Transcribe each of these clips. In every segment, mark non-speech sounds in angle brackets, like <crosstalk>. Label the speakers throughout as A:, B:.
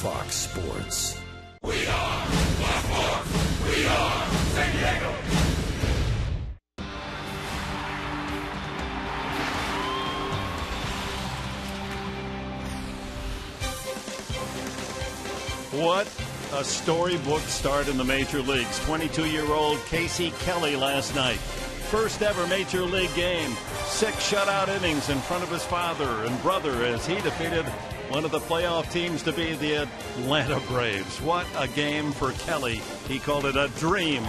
A: Fox Sports.
B: We are Black Hawks. We are San Diego.
C: What a storybook start in the major leagues. 22 year old Casey Kelly last night. First ever major league game. Six shutout innings in front of his father and brother as he defeated one of the playoff teams to be the Atlanta Braves. What a game for Kelly. He called it a dream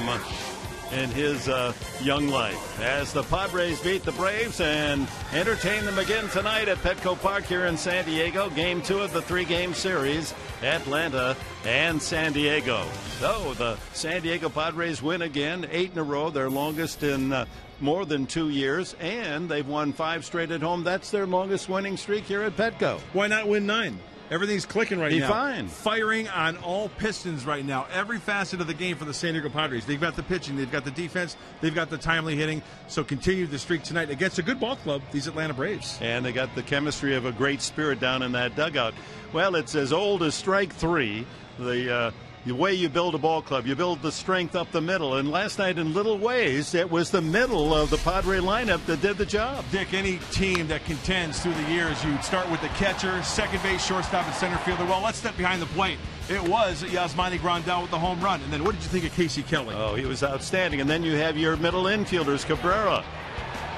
C: in his uh, young life as the Padres beat the Braves and entertain them again tonight at Petco Park here in San Diego. Game two of the three game series, Atlanta and San Diego. So the San Diego Padres win again, eight in a row, their longest in uh, more than two years, and they've won five straight at home. That's their longest winning streak here at Petco.
D: Why not win nine? Everything's clicking right
C: Be
D: now.
C: fine.
D: Firing on all pistons right now. Every facet of the game for the San Diego Padres. They've got the pitching, they've got the defense, they've got the timely hitting. So continue the streak tonight against a good ball club, these Atlanta Braves.
C: And they got the chemistry of a great spirit down in that dugout. Well, it's as old as strike three. The uh, the way you build a ball club, you build the strength up the middle. And last night, in little ways, it was the middle of the Padre lineup that did the job.
D: Dick, any team that contends through the years, you start with the catcher, second base, shortstop, and center fielder. Well, let's step behind the plate. It was Yasmani Grandal with the home run. And then what did you think of Casey Kelly?
C: Oh, he was outstanding. And then you have your middle infielders, Cabrera.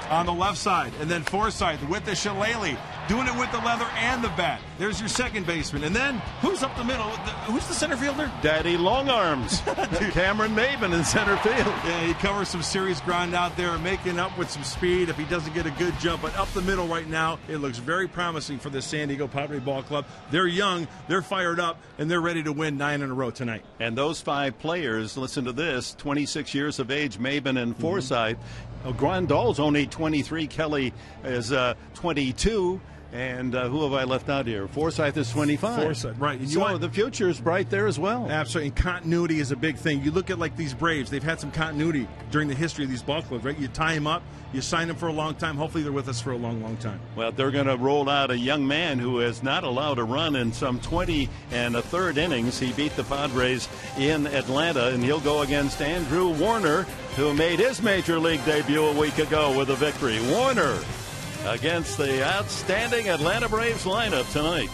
D: on the left side, and then Forsythe with the shillelagh, doing it with the leather and the bat. There's your second baseman, and then who's up the middle? Who's the center fielder?
C: Daddy Long Arms, <laughs> <laughs> Cameron Maybin in center field.
D: Yeah, he covers some serious ground out there, making up with some speed if he doesn't get a good jump. But up the middle right now, it looks very promising for the San Diego Padre Ball Club. They're young, they're fired up, and they're ready to win nine in a row tonight.
C: And those five players, listen to this 26 years of age, Maybin and Forsythe. Uh, Grandal's only 23, Kelly is uh, 22. And uh, who have I left out here? Forsythe is 25.
D: Forsythe, right. And you
C: so
D: want-
C: the future is bright there as well.
D: Absolutely, and continuity is a big thing. You look at like these Braves; they've had some continuity during the history of these ball clubs, right? You tie them up, you sign them for a long time. Hopefully, they're with us for a long, long time.
C: Well, they're going to roll out a young man who is not allowed to run in some 20 and a third innings. He beat the Padres in Atlanta, and he'll go against Andrew Werner, who made his major league debut a week ago with a victory. Werner against the outstanding Atlanta Braves lineup tonight.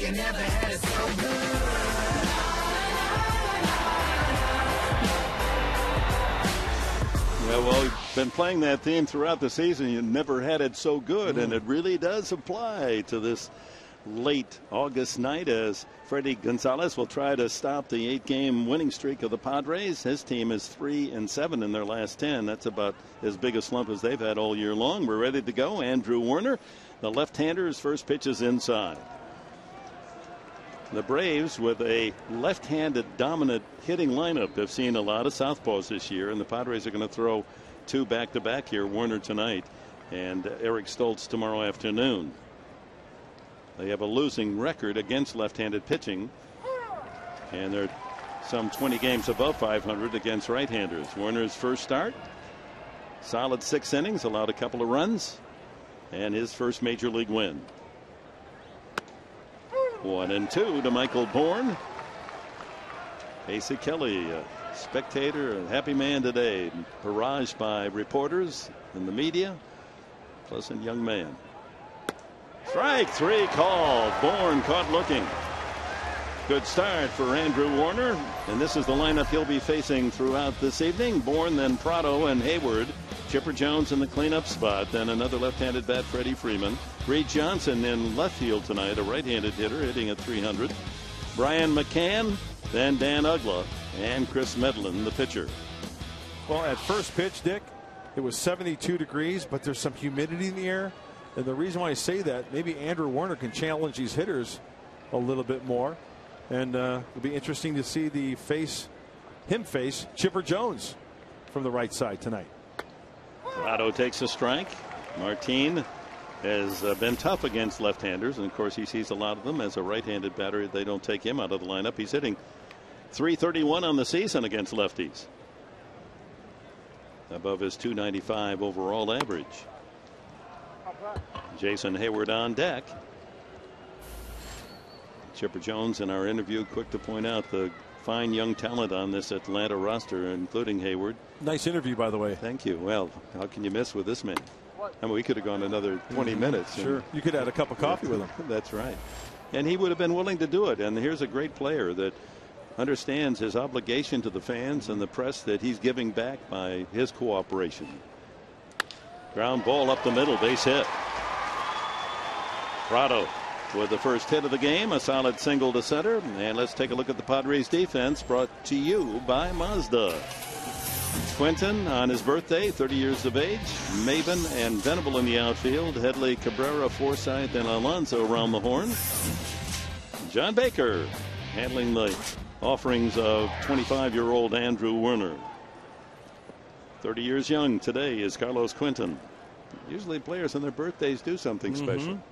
A: Say you never had it so good.
C: Yeah, well, we've been playing that theme throughout the season. You never had it so good, and it really does apply to this late August night as Fredi Gonzalez will try to stop the eight-game winning streak of the Padres. His team is three and seven in their last ten. That's about as big a slump as they've had all year long. We're ready to go. Andrew Werner, the left-hander's first pitch is inside. The Braves, with a left handed dominant hitting lineup, have seen a lot of southpaws this year, and the Padres are going to throw two back to back here Werner tonight and Eric Stults tomorrow afternoon. They have a losing record against left handed pitching, and they're some 20 games above 500 against right handers. Werner's first start, solid six innings, allowed a couple of runs, and his first major league win. One and two to Michael Bourn. Casey Kelly, a spectator, a happy man today, barraged by reporters and the media. Pleasant young man. Strike three called. Bourn caught looking. Good start for Andrew Werner, and this is the lineup he'll be facing throughout this evening. Bourn, then Prado and Heyward. Chipper Jones in the cleanup spot. Then another left-handed bat, Freddie Freeman. Reed Johnson in left field tonight, a right-handed hitter hitting at 300. Brian McCann, then Dan Uggla, and Kris Medlen, the pitcher.
D: Well, at first pitch, Dick, it was 72 degrees, but there's some humidity in the air. And the reason why I say that, maybe Andrew Werner can challenge these hitters a little bit more. And uh, it'll be interesting to see the face, him face Chipper Jones from the right side tonight.
C: Prado takes a strike. Martin has uh, been tough against left-handers, and of course he sees a lot of them as a right-handed batter. They don't take him out of the lineup. He's hitting 331 on the season against lefties, above his 295 overall average. Jason Heyward on deck. Chipper Jones in our interview quick to point out the fine young talent on this Atlanta roster, including Heyward.
D: Nice interview, by the way.
C: Thank you. Well, how can you miss with this man? I mean, we could have gone another mm-hmm. 20 minutes.
D: Sure. You could add a cup of coffee with him. <laughs>
C: That's right. And he would have been willing to do it. And here's a great player that understands his obligation to the fans and the press that he's giving back by his cooperation. Ground ball up the middle, base hit. Prado with the first hit of the game, a solid single to center. And let's take a look at the Padres defense brought to you by Mazda. Quentin on his birthday, 30 years of age. Maybin and Venable in the outfield. Headley, Cabrera, Forsythe, and Alonso around the horn. John Baker handling the offerings of 25 year old Andrew Werner. 30 years young today is Carlos Quentin. Usually players on their birthdays do something mm-hmm. special.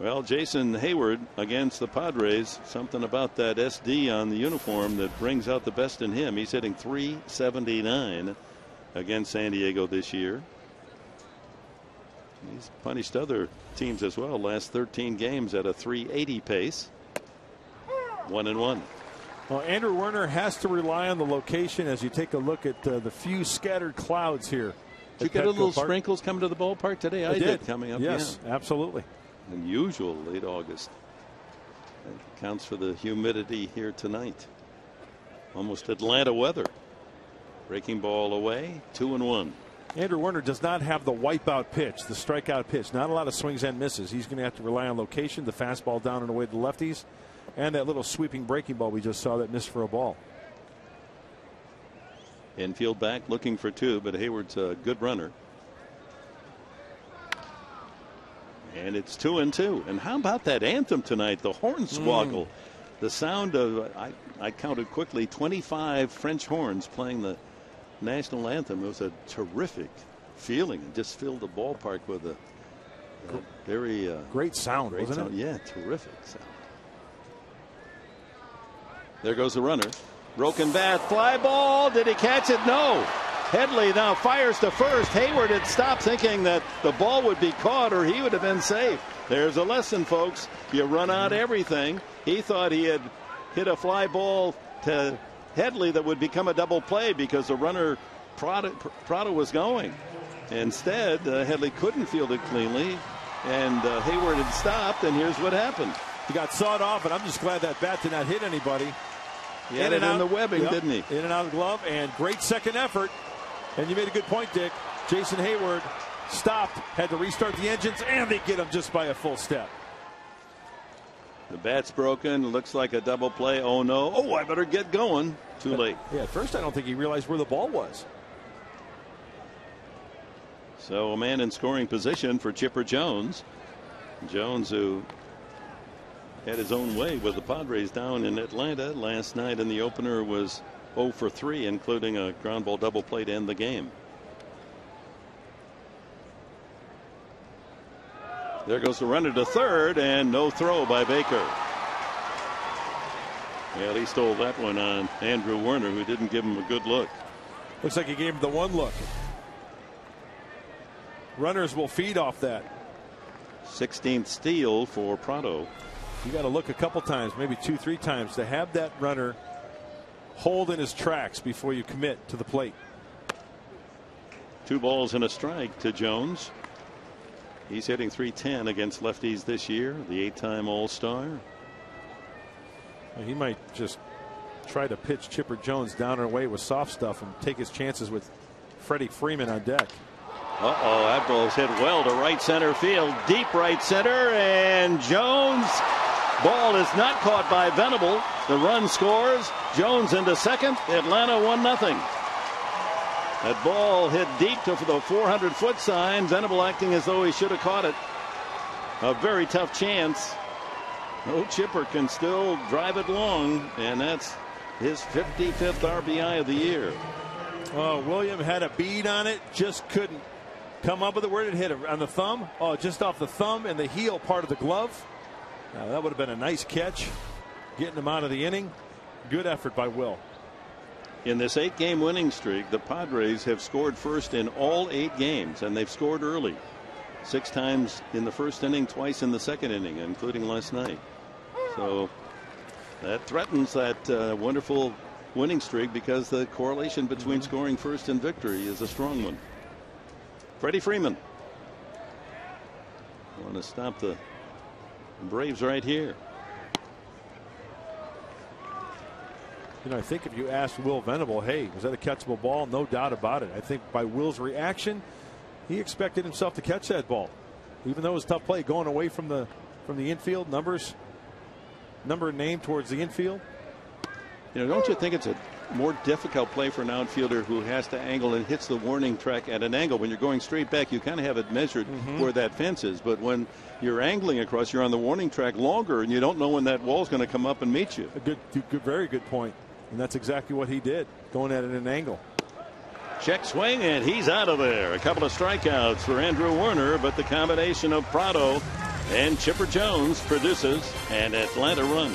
C: Well, Jason Heyward against the Padres, something about that SD on the uniform that brings out the best in him. He's hitting 379 against San Diego this year. He's punished other teams as well. Last 13 games at a 380 pace. One and one.
D: Well, Andrew Werner has to rely on the location as you take a look at uh, the few scattered clouds here.
C: Did you
D: at
C: get a little
D: Park.
C: sprinkles coming to the ballpark today? I,
D: I did.
C: coming up.
D: Yes, absolutely.
C: Unusual late August. That counts for the humidity here tonight. Almost Atlanta weather. Breaking ball away, two and one.
D: Andrew Werner does not have the wipeout pitch, the strikeout pitch. Not a lot of swings and misses. He's going to have to rely on location, the fastball down and away to the lefties, and that little sweeping breaking ball we just saw that missed for a ball.
C: Infield back looking for two, but Heyward's a good runner. And it's two and two. And how about that anthem tonight? The hornswoggle. The sound of, I, I counted quickly, 25 French horns playing the national anthem. It was a terrific feeling. It just filled the ballpark with a, a very uh,
D: Great sound,
C: Great
D: wasn't
C: sound.
D: it?
C: Yeah, terrific sound. There goes the runner. Broken bat, fly ball. Did he catch it? No. Headley now fires to first. Heyward had stopped thinking that the ball would be caught or he would have been safe. There's a lesson, folks. You run out everything. He thought he had hit a fly ball to Headley that would become a double play because the runner Prado, Prado was going. Instead, uh, Headley couldn't field it cleanly, and uh, Heyward had stopped, and here's what happened.
D: He got sawed off, and I'm just glad that bat did not hit anybody.
C: He had it in the webbing,
D: Yep,
C: didn't he?
D: In and out of the glove, and great second effort. And you made a good point, Dick. Jason Heyward stopped, had to restart the engines, and they get him just by a full step.
C: The bat's broken. Looks like a double play. Oh no! Oh, I better get going. Too late.
D: Yeah, at first I don't think he realized where the ball was.
C: So a man in scoring position for Chipper Jones. Jones, who had his own way with the Padres down in Atlanta last night in the opener, was 0 for 3, including a ground ball double play to end the game. There goes the runner to third, and no throw by Baker. Well, he stole that one on Andrew Werner, who didn't give him a good look.
D: Looks like he gave him the one look. Runners will feed off that.
C: 16th steal for Prado.
D: You got to look a couple times, maybe two, three times, to have that runner hold in his tracks before you commit to the plate.
C: Two balls and a strike to Jones. He's hitting 310 against lefties this year, the eight time All Star.
D: He might just try to pitch Chipper Jones down and away with soft stuff and take his chances with Freddie Freeman on deck.
C: Uh oh, that ball's hit well to right center field, deep right center, and Jones. Ball is not caught by Venable. The run scores. Jones into second. Atlanta 1 0. That ball hit deep to the 400 foot sign. Venable acting as though he should have caught it. A very tough chance. No Chipper can still drive it long, and that's his 55th RBI of the year.
D: Oh, William had a bead on it, just couldn't come up with it. Where did it hit? On the thumb? Oh, just off the thumb and the heel part of the glove. Now, that would have been a nice catch, getting him out of the inning. Good effort by Will.
C: In this eight game winning streak, the Padres have scored first in all eight games, and they've scored early. Six times in the first inning, twice in the second inning, including last night. So that threatens that uh, wonderful winning streak because the correlation between scoring first and victory is a strong one. Freddie Freeman. Want to stop the Braves right here.
D: You know, I think if you ask Will Venable, hey, was that a catchable ball? No doubt about it. I think by Will's reaction, he expected himself to catch that ball, even though it was a tough play going away from the from the infield. Numbers, number and name towards the infield.
C: You know, don't you think it's a more difficult play for an outfielder who has to angle and hits the warning track at an angle? When you're going straight back, you kind of have it measured mm-hmm. where that fence is. But when you're angling across, you're on the warning track longer, and you don't know when that wall's going to come up and meet you.
D: A good, very good point. And that's exactly what he did, going at it at an angle.
C: Check swing, and he's out of there. A couple of strikeouts for Andrew Werner, but the combination of Prado and Chipper Jones produces an Atlanta run.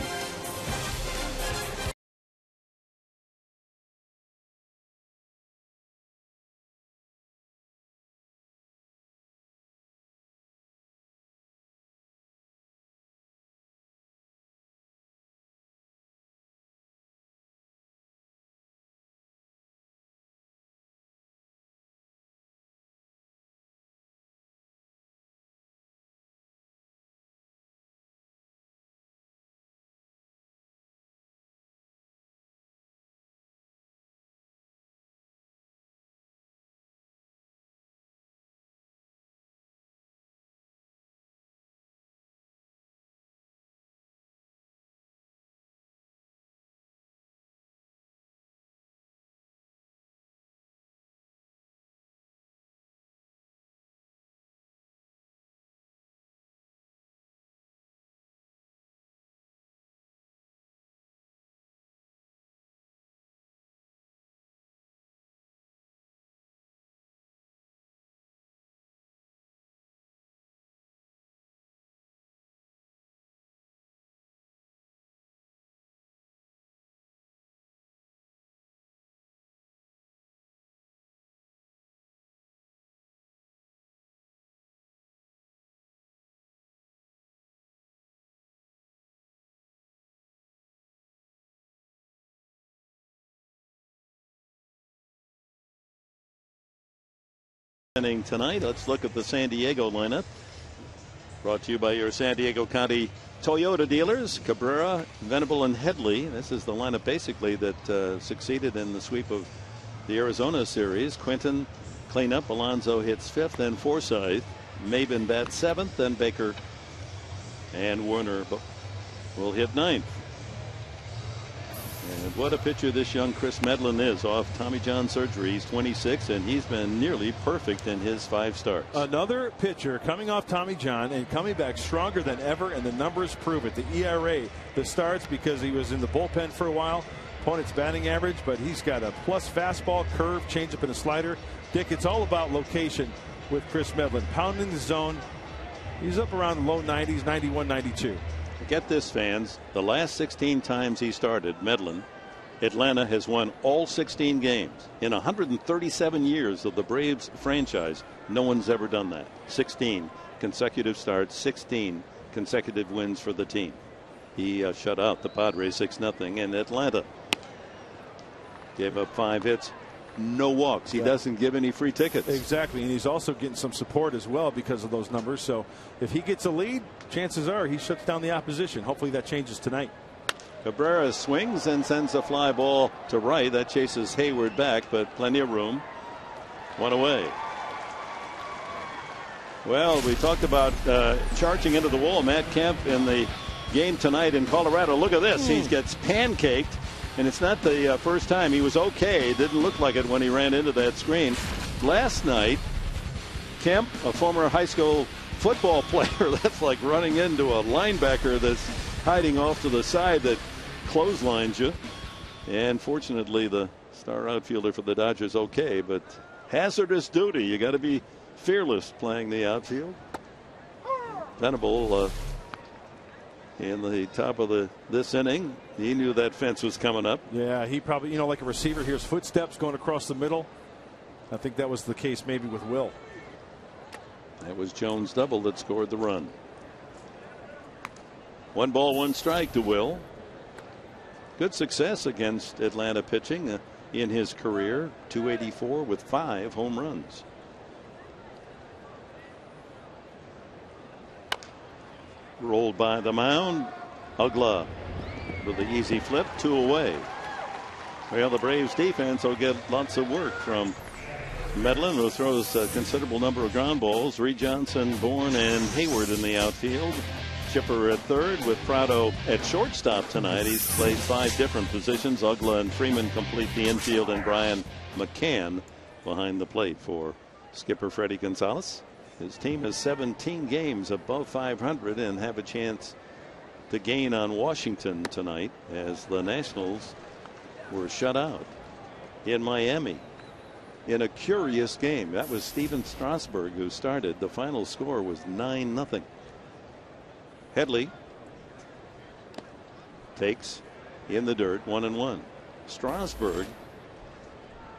C: Tonight. Let's look at the San Diego lineup. Brought to you by your San Diego County Toyota dealers, Cabrera, Venable, and Headley. This is the lineup basically that uh, succeeded in the sweep of the Arizona series. Quentin cleanup, Alonso hits fifth, then Forsythe. Maybin bats seventh, then Baker and Werner will hit ninth. And what a pitcher this young Kris Medlen is off Tommy John surgery. He's 26 and he's been nearly perfect in his five starts.
D: Another pitcher coming off Tommy John and coming back stronger than ever, and the numbers prove it. The ERA, the starts because he was in the bullpen for a while, opponent's batting average, but he's got a plus fastball, curve, changeup, and a slider. Dick, it's all about location with Kris Medlen. Pounding the zone. He's up around the low 90s, 91, 92.
C: Get this, fans. The last 16 times he started, Medlen, Atlanta has won all 16 games. In 137 years of the Braves franchise, no one's ever done that. 16 consecutive starts, 16 consecutive wins for the team. He uh, shut out the Padres 6 0 in Atlanta. Gave up five hits, no walks. He
D: Yeah.
C: doesn't give any free tickets.
D: Exactly, and he's also getting some support as well because of those numbers. So if he gets a lead, chances are he shuts down the opposition. Hopefully that changes tonight.
C: Cabrera swings and sends a fly ball to right. That chases Heyward back, but plenty of room. One away. Well, we talked about uh, charging into the wall. Matt Kemp in the game tonight in Colorado. Look at this. He gets pancaked, and it's not the uh, first time. He was okay. Didn't look like it when he ran into that screen. Last night, Kemp, a former high school football <laughs> player, <laughs> that's like running into a linebacker that's hiding off to the side that clotheslines you. And fortunately, the star outfielder for the Dodgers okay, but hazardous duty. You got to be fearless playing the outfield. Venable uh, in the top of the this inning, he knew that fence was coming up.
D: Yeah, he probably, you know, like a receiver hears footsteps going across the middle. I think that was the case maybe with Will.
C: That was Jones' double that scored the run. One ball, one strike to Will. Good success against Atlanta pitching uh, in his career. 284 with five home runs. Rolled by the mound. Uggla with the easy flip, two away. Well, the Braves defense will get lots of work from Medlen, who throws a considerable number of ground balls. Reed Johnson, Bourn, and Heyward in the outfield. Chipper at third with Prado at shortstop tonight. He's played five different positions. Uggla and Freeman complete the infield, and Brian McCann behind the plate for skipper Fredi Gonzalez. His team has 17 games above 500 and have a chance to gain on Washington tonight as the Nationals were shut out in Miami in a curious game. That was Stephen Strasburg who started. The final score was 9 0. Headley takes in the dirt, one and one. Strasburg,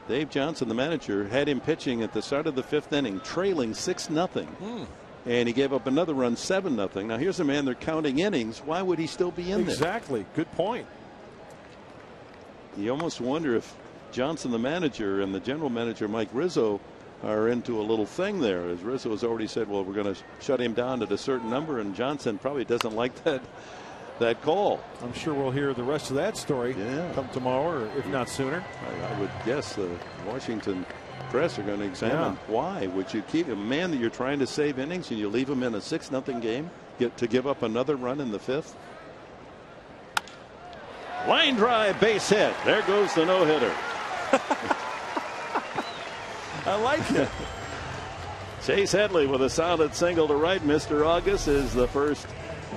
C: Dave Johnson, the manager, had him pitching at the start of the fifth inning, trailing 6 0. Hmm. And he gave up another run, 7 0. Now, here's a man they're counting innings. Why would he still be in there?
D: Exactly. Good point.
C: You almost wonder if Johnson, the manager, and the general manager, Mike Rizzo, are into a little thing there. As Rizzo has already said, well, we're going to shut him down at a certain number, and Johnson probably doesn't like that that call.
D: I'm sure we'll hear the rest of that story
C: Yeah.
D: come tomorrow, or if not sooner.
C: I, I would guess the Washington press are going to examine
D: Yeah.
C: why would you keep a man that you're trying to save innings and you leave him in a six nothing game get to give up another run in the fifth. Line drive base hit. There goes the no hitter. <laughs>
D: I like it.
C: Chase Headley with a solid single to right. Mr. August is the first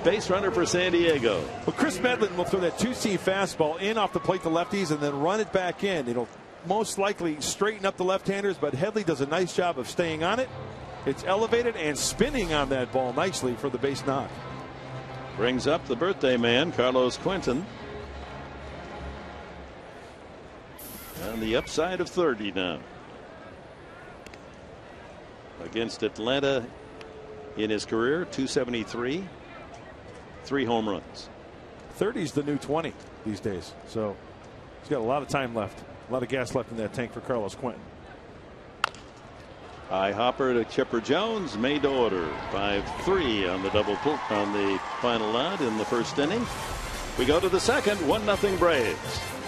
C: base runner for San Diego.
D: Well, Kris Medlen will throw that two seam fastball in off the plate to lefties and then run it back in. It'll most likely straighten up the left handers, but Headley does a nice job of staying on it. It's elevated and spinning on that ball nicely for the base knock.
C: Brings up the birthday man, Carlos Quentin. On the upside of 30 now. Against Atlanta in his career, 273, three home runs.
D: 30's the new 20 these days. So he's got a lot of time left, a lot of gas left in that tank for Carlos Quentin.
C: High hopper to Chipper Jones, made to order. 5-3 on the double pull on the final out in the first inning. We go to the second, 1-0 Braves.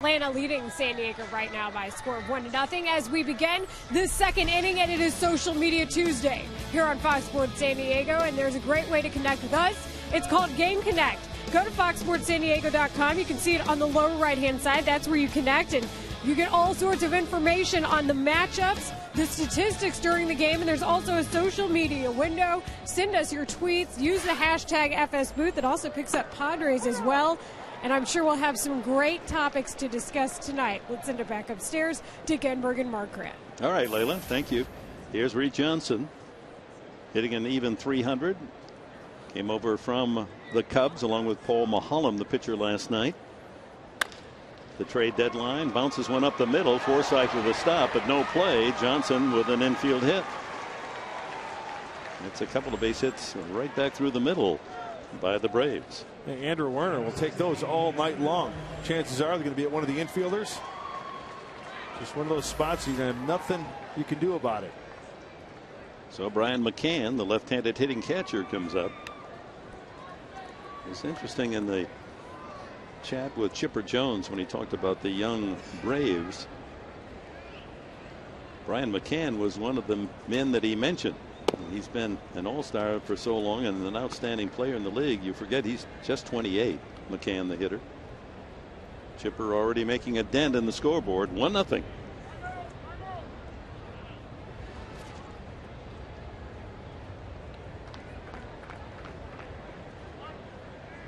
E: Atlanta leading San Diego right now by a score of one to nothing as we begin the second inning, and it is Social Media Tuesday here on Fox Sports San Diego. And there's a great way to connect with us. It's called Game Connect. Go to foxsportssandiego.com. You can see it on the lower right hand side. That's where you connect, and you get all sorts of information on the matchups, the statistics during the game, and there's also a social media window. Send us your tweets. Use the hashtag FSBooth. It also picks up Padres as well. And I'm sure we'll have some great topics to discuss tonight. Let's send it back upstairs to Enberg and Mark Grant.
C: All right, Layla, thank you. Here's Reed Johnson hitting an even 300. Came over from the Cubs along with Paul Maholm, the pitcher last night. The trade deadline bounces one up the middle. Forsythe with a stop, but no play. Johnson with an infield hit. It's a couple of base hits right back through the middle by the Braves.
D: And Andrew Werner will take those all night long. Chances are they're going to be at one of the infielders. Just one of those spots you're going to have nothing you can do about it.
C: So Brian McCann, the left-handed hitting catcher, comes up. It's interesting in the chat with Chipper Jones when he talked about the young Braves. Brian McCann was one of the men that he mentioned. He's been an all-star for so long and an outstanding player in the league. You forget he's just 28. McCann, the hitter. Chipper already making a dent in the scoreboard. One nothing.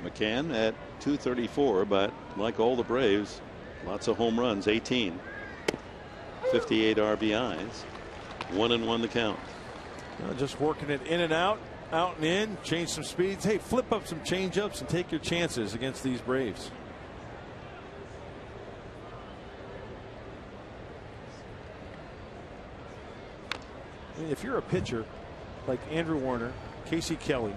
C: McCann at 234, but like all the Braves, lots of home runs, 18, 58 RBIs, one and one the count.
D: Just working it in and out, out and in, change some speeds. Hey, flip up some change ups and take your chances against these Braves. I mean, if you're a pitcher like Andrew Werner, Casey Kelly,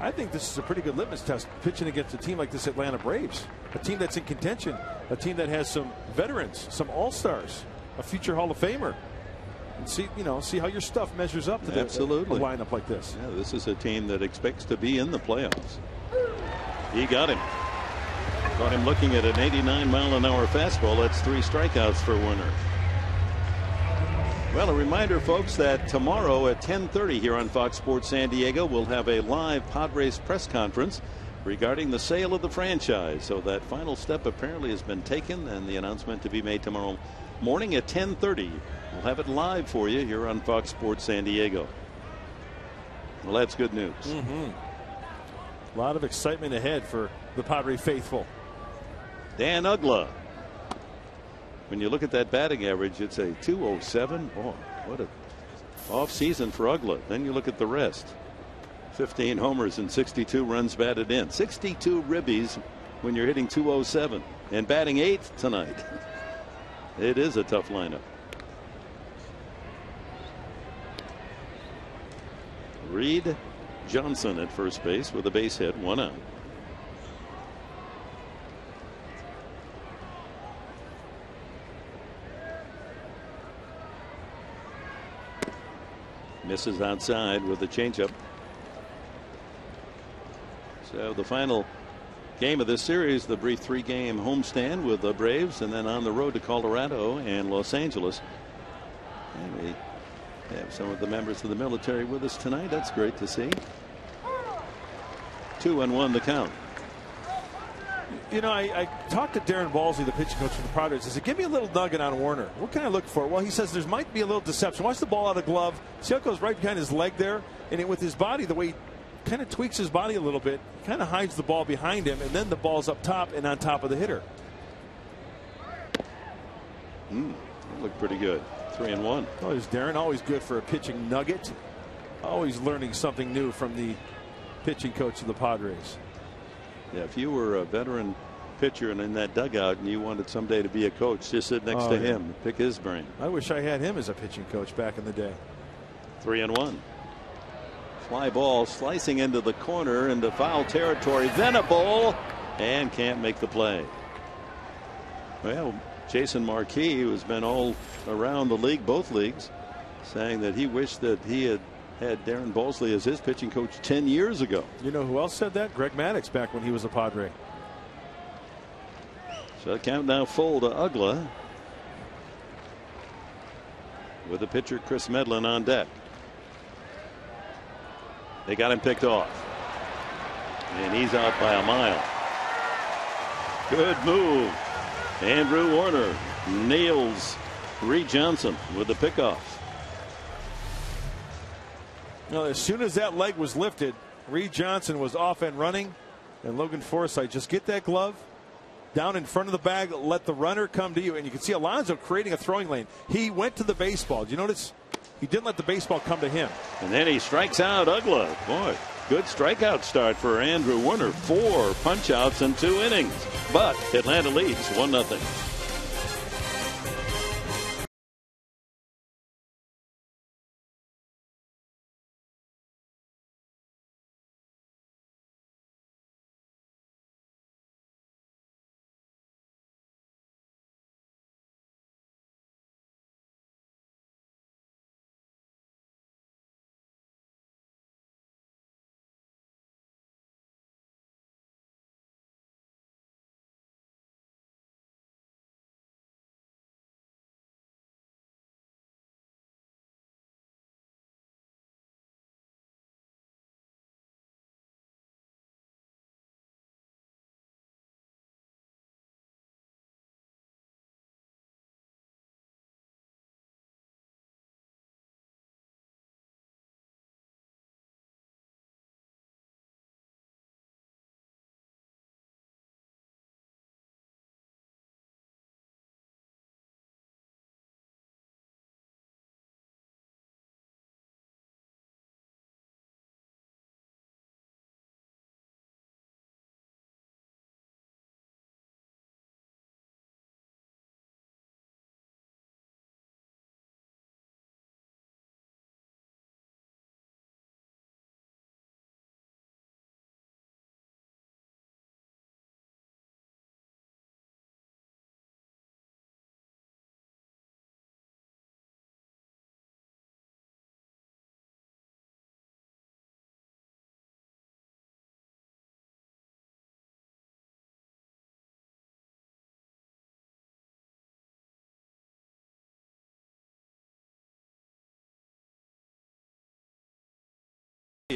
D: I think this is a pretty good litmus test pitching against a team like this Atlanta Braves, a team that's in contention, a team that has some veterans, some all stars, a future Hall of Famer. And see, you know, see how your stuff measures up to
C: Absolutely.
D: The, a lineup like this.
C: Yeah, this is a team that expects to be in the playoffs. He got him. Caught him looking at an 89 mile an hour fastball. That's three strikeouts for Werner. Well, a reminder, folks, that tomorrow at 10:30 here on Fox Sports San Diego, we'll have a live Padres press conference regarding the sale of the franchise. So that final step apparently has been taken, and the announcement to be made tomorrow morning at 10:30. We'll have it live for you here on Fox Sports San Diego. Well, that's good news.
D: Mm-hmm. A lot of excitement ahead for the Padre faithful.
C: Dan Uggla. When you look at that batting average, it's a 207. Oh, what a off season for Uggla. Then you look at the rest. 15 homers and 62 runs batted in. 62 ribbies when you're hitting 207 and batting eighth tonight. <laughs> It is a tough lineup. Reed Johnson at first base with a base hit, one out. Misses outside with a changeup. So the final game of this series, the brief three game homestand with the Braves, and then on the road to Colorado and Los Angeles. And we have some of the members of the military with us tonight. That's great to see. Two and one the count.
D: You know, I, I, talked to Darren Balsley, the pitching coach for the Padres. I said, give me a little nugget on Werner. What can I look for? Well, he says there might be a little deception. Watch the ball out of glove. See how it goes right behind his leg there? And it, with his body, the way he kind of tweaks his body a little bit, kind of hides the ball behind him, and then the ball's up top and on top of the hitter.
C: Mm, looked pretty good. Three and one.
D: Oh, there's Darren. Always good for a pitching nugget. Always learning something new from the pitching coach of the Padres.
C: Yeah, if you were a veteran pitcher and in that dugout and you wanted someday to be a coach, just sit next
D: Oh,
C: to
D: yeah.
C: him, pick his brain.
D: I wish I had him as a pitching coach back in the day.
C: Three and one. Fly ball slicing into the corner into foul territory. Venable and can't make the play. Well, Jason Marquis, who's been all around the league, both leagues, saying that he wished that he had had Darren Balsley as his pitching coach 10 years ago.
D: You know who else said that? Greg Maddux back when he was a Padre.
C: So count now full to Uggla. With the pitcher Kris Medlen on deck. They got him picked off. And he's out by a mile. Good move. Andrew Werner nails Reed Johnson with the pickoff.
D: Know, as soon as that leg was lifted, Reed Johnson was off and running, and Logan Forsythe just get that glove down in front of the bag, let the runner come to you, and you can see Alonso creating a throwing lane. He went to the baseball. Do you notice? He didn't let the baseball come to him.
C: And then he strikes out Uggla. Boy, good strikeout start for Andrew Werner. Four punchouts in two innings. But Atlanta leads 1 0.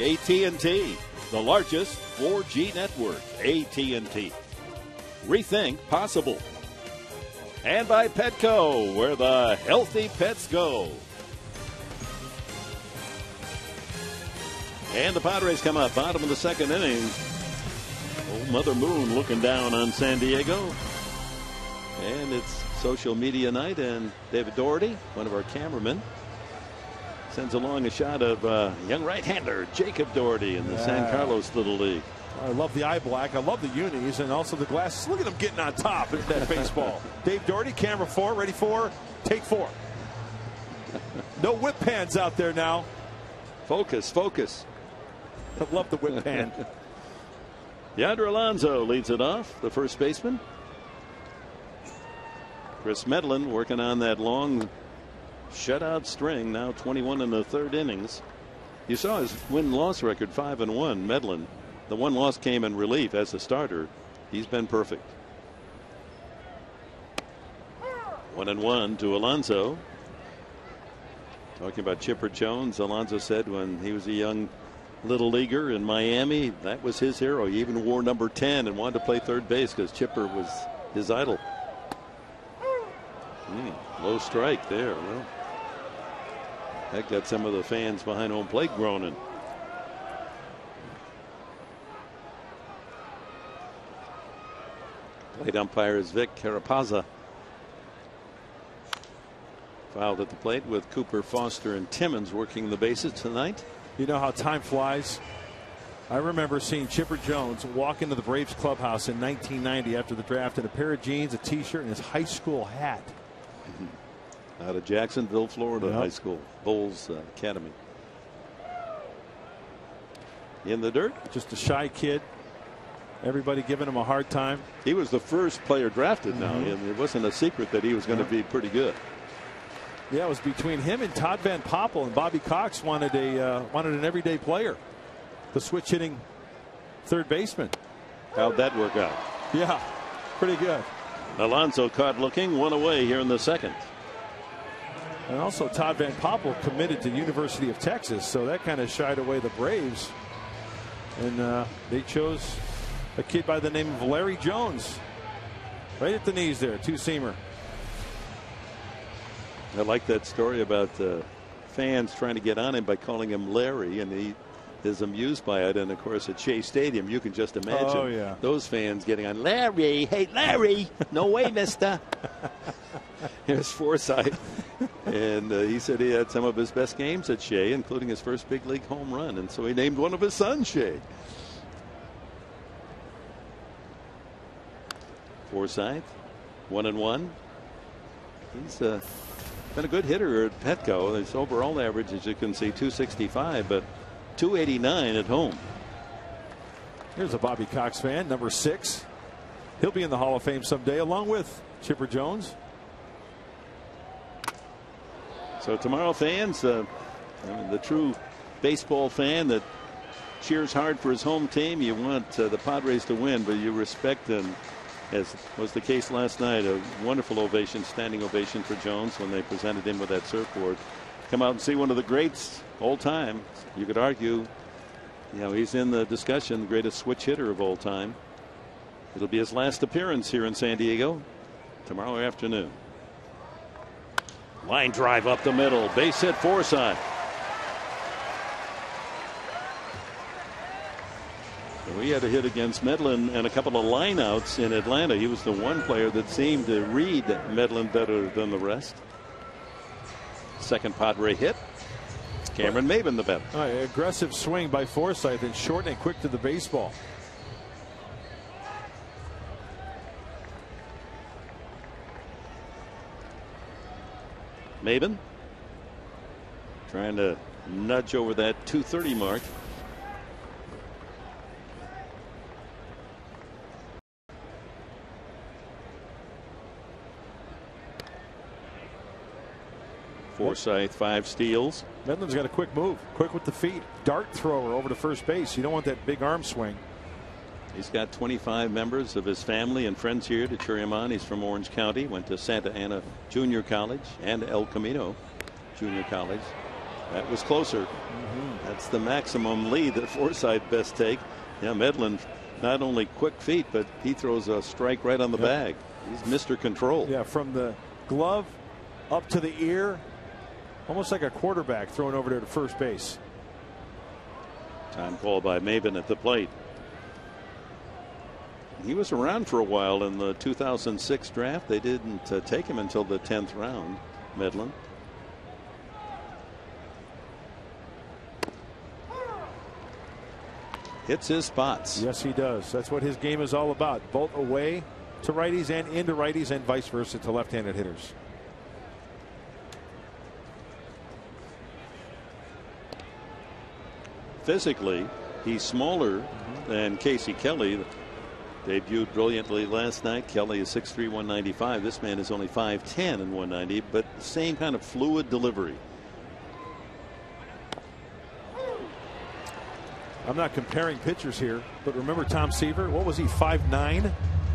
C: AT&T, the largest 4G network. AT&T. Rethink possible. And by Petco, where the healthy pets go. And the Padres come up bottom of the second inning. Old Mother Moon looking down on San Diego. And it's social media night, and David Doherty, one of our cameramen, sends along a shot of uh, young right-hander Jacob Doherty in the San Carlos Little League.
D: I love the eye black. I love the unis and also the glasses. Look at him getting on top of that baseball. <laughs> Dave Doherty, camera four, ready for take four. No whip pans out there now.
C: Focus, focus.
D: I love the whip pan. <laughs>
C: Yonder Alonso leads it off, the first baseman. Kris Medlen working on that long shutout string, now 21 in the third innings. You saw his win loss record 5 and 1. Medlen, the one loss came in relief as a starter. He's been perfect. One and one to Alonso. Talking about Chipper Jones, Alonso said when he was a young little leaguer in Miami, that was his hero. He even wore number 10 and wanted to play third base because Chipper was his idol. Hmm, low strike there. Well, that got some of the fans behind home plate groaning. Plate umpire is Vic Carapazza. Filed at the plate with Cooper, Foster, and Timmons working the bases tonight.
D: You know how time flies. I remember seeing Chipper Jones walk into the Braves clubhouse in 1990 after the draft in a pair of jeans, a T-shirt, and his high school hat.
C: Out of Jacksonville, Florida
D: Yep.
C: High School, Bolles uh, Academy. In the dirt.
D: Just a shy kid. Everybody giving him a hard time.
C: He was the first player drafted now,
D: Mhm.
C: and it wasn't a secret that he was going to be pretty good.
D: Yeah, it was between him and Todd Van Poppel, and Bobby Cox wanted a uh, wanted an everyday player, the switch hitting third baseman.
C: How'd that work out?
D: Yeah, pretty good.
C: Alonso caught looking one away here in the second.
D: And also Todd Van Poppel committed to University of Texas, so that kind of shied away the Braves. And uh, they chose a kid by the name of Larry Jones. Right at the knees there, two seamer.
C: I like that story about uh, fans trying to get on him by calling him Larry, and he is amused by it. And of course, at Shea Stadium, you can just imagine
D: Oh, yeah.
C: those fans getting on Larry. Hey, Larry, no way, Mister. <laughs> <laughs> Here's Forsythe, and uh, he said he had some of his best games at Shea, including his first big league home run, and so he named one of his sons Shea. Forsythe, one and one. He's uh, been a good hitter at Petco. His overall average, as you can see, 265, but 289 at home.
D: Here's a Bobby Cox fan, number six. He'll be in the Hall of Fame someday, along with Chipper Jones.
C: So tomorrow, fans, uh, I mean, the true baseball fan that cheers hard for his home team, you want uh, the Padres to win, but you respect and as was the case last night, a wonderful ovation, standing ovation for Jones when they presented him with that surfboard. Come out and see one of the greats all time. You could argue, you know, he's in the discussion, the greatest switch hitter of all time. It'll be his last appearance here in San Diego tomorrow afternoon. Line drive up the middle, base hit Forsythe. So he had a hit against Medlen and a couple of lineouts in Atlanta. He was the one player that seemed to read Medlen better than the rest. Second Padre hit. Cameron Maybin the.
D: All right, aggressive swing by Forsythe and short and quick to the baseball.
C: Maybin trying to nudge over that 230 mark. Forsythe five steals.
D: Medlen's got a quick move, quick with the feet, dart thrower over to first base. You don't want that big arm swing.
C: He's got 25 members of his family and friends here to cheer him on. He's from Orange County, went to Santa Ana Junior College and El Camino Junior College. That was closer. Mm-hmm. That's the maximum lead that <laughs> Forsythe best take. Yeah, Medlen, not only quick feet, but he throws a strike right on the
D: Yep.
C: bag. He's Mr. Control.
D: Yeah, from the glove up to the ear, almost like a quarterback thrown over there to first base.
C: Time call by Maybin at the plate. He was around for a while in the 2006 draft. They didn't uh, take him until the 10th round, Medlen. Hits his spots.
D: Yes, he does. That's what his game is all about. Both away to righties and into righties and vice versa to left-handed hitters.
C: Physically, he's smaller than Casey Kelly. Debuted brilliantly last night. Kelly is 6'3", 195. This man is only 5'10 and 190, but same kind of fluid delivery.
D: I'm not comparing pitchers here, but remember Tom Seaver? What was he, 5'9"?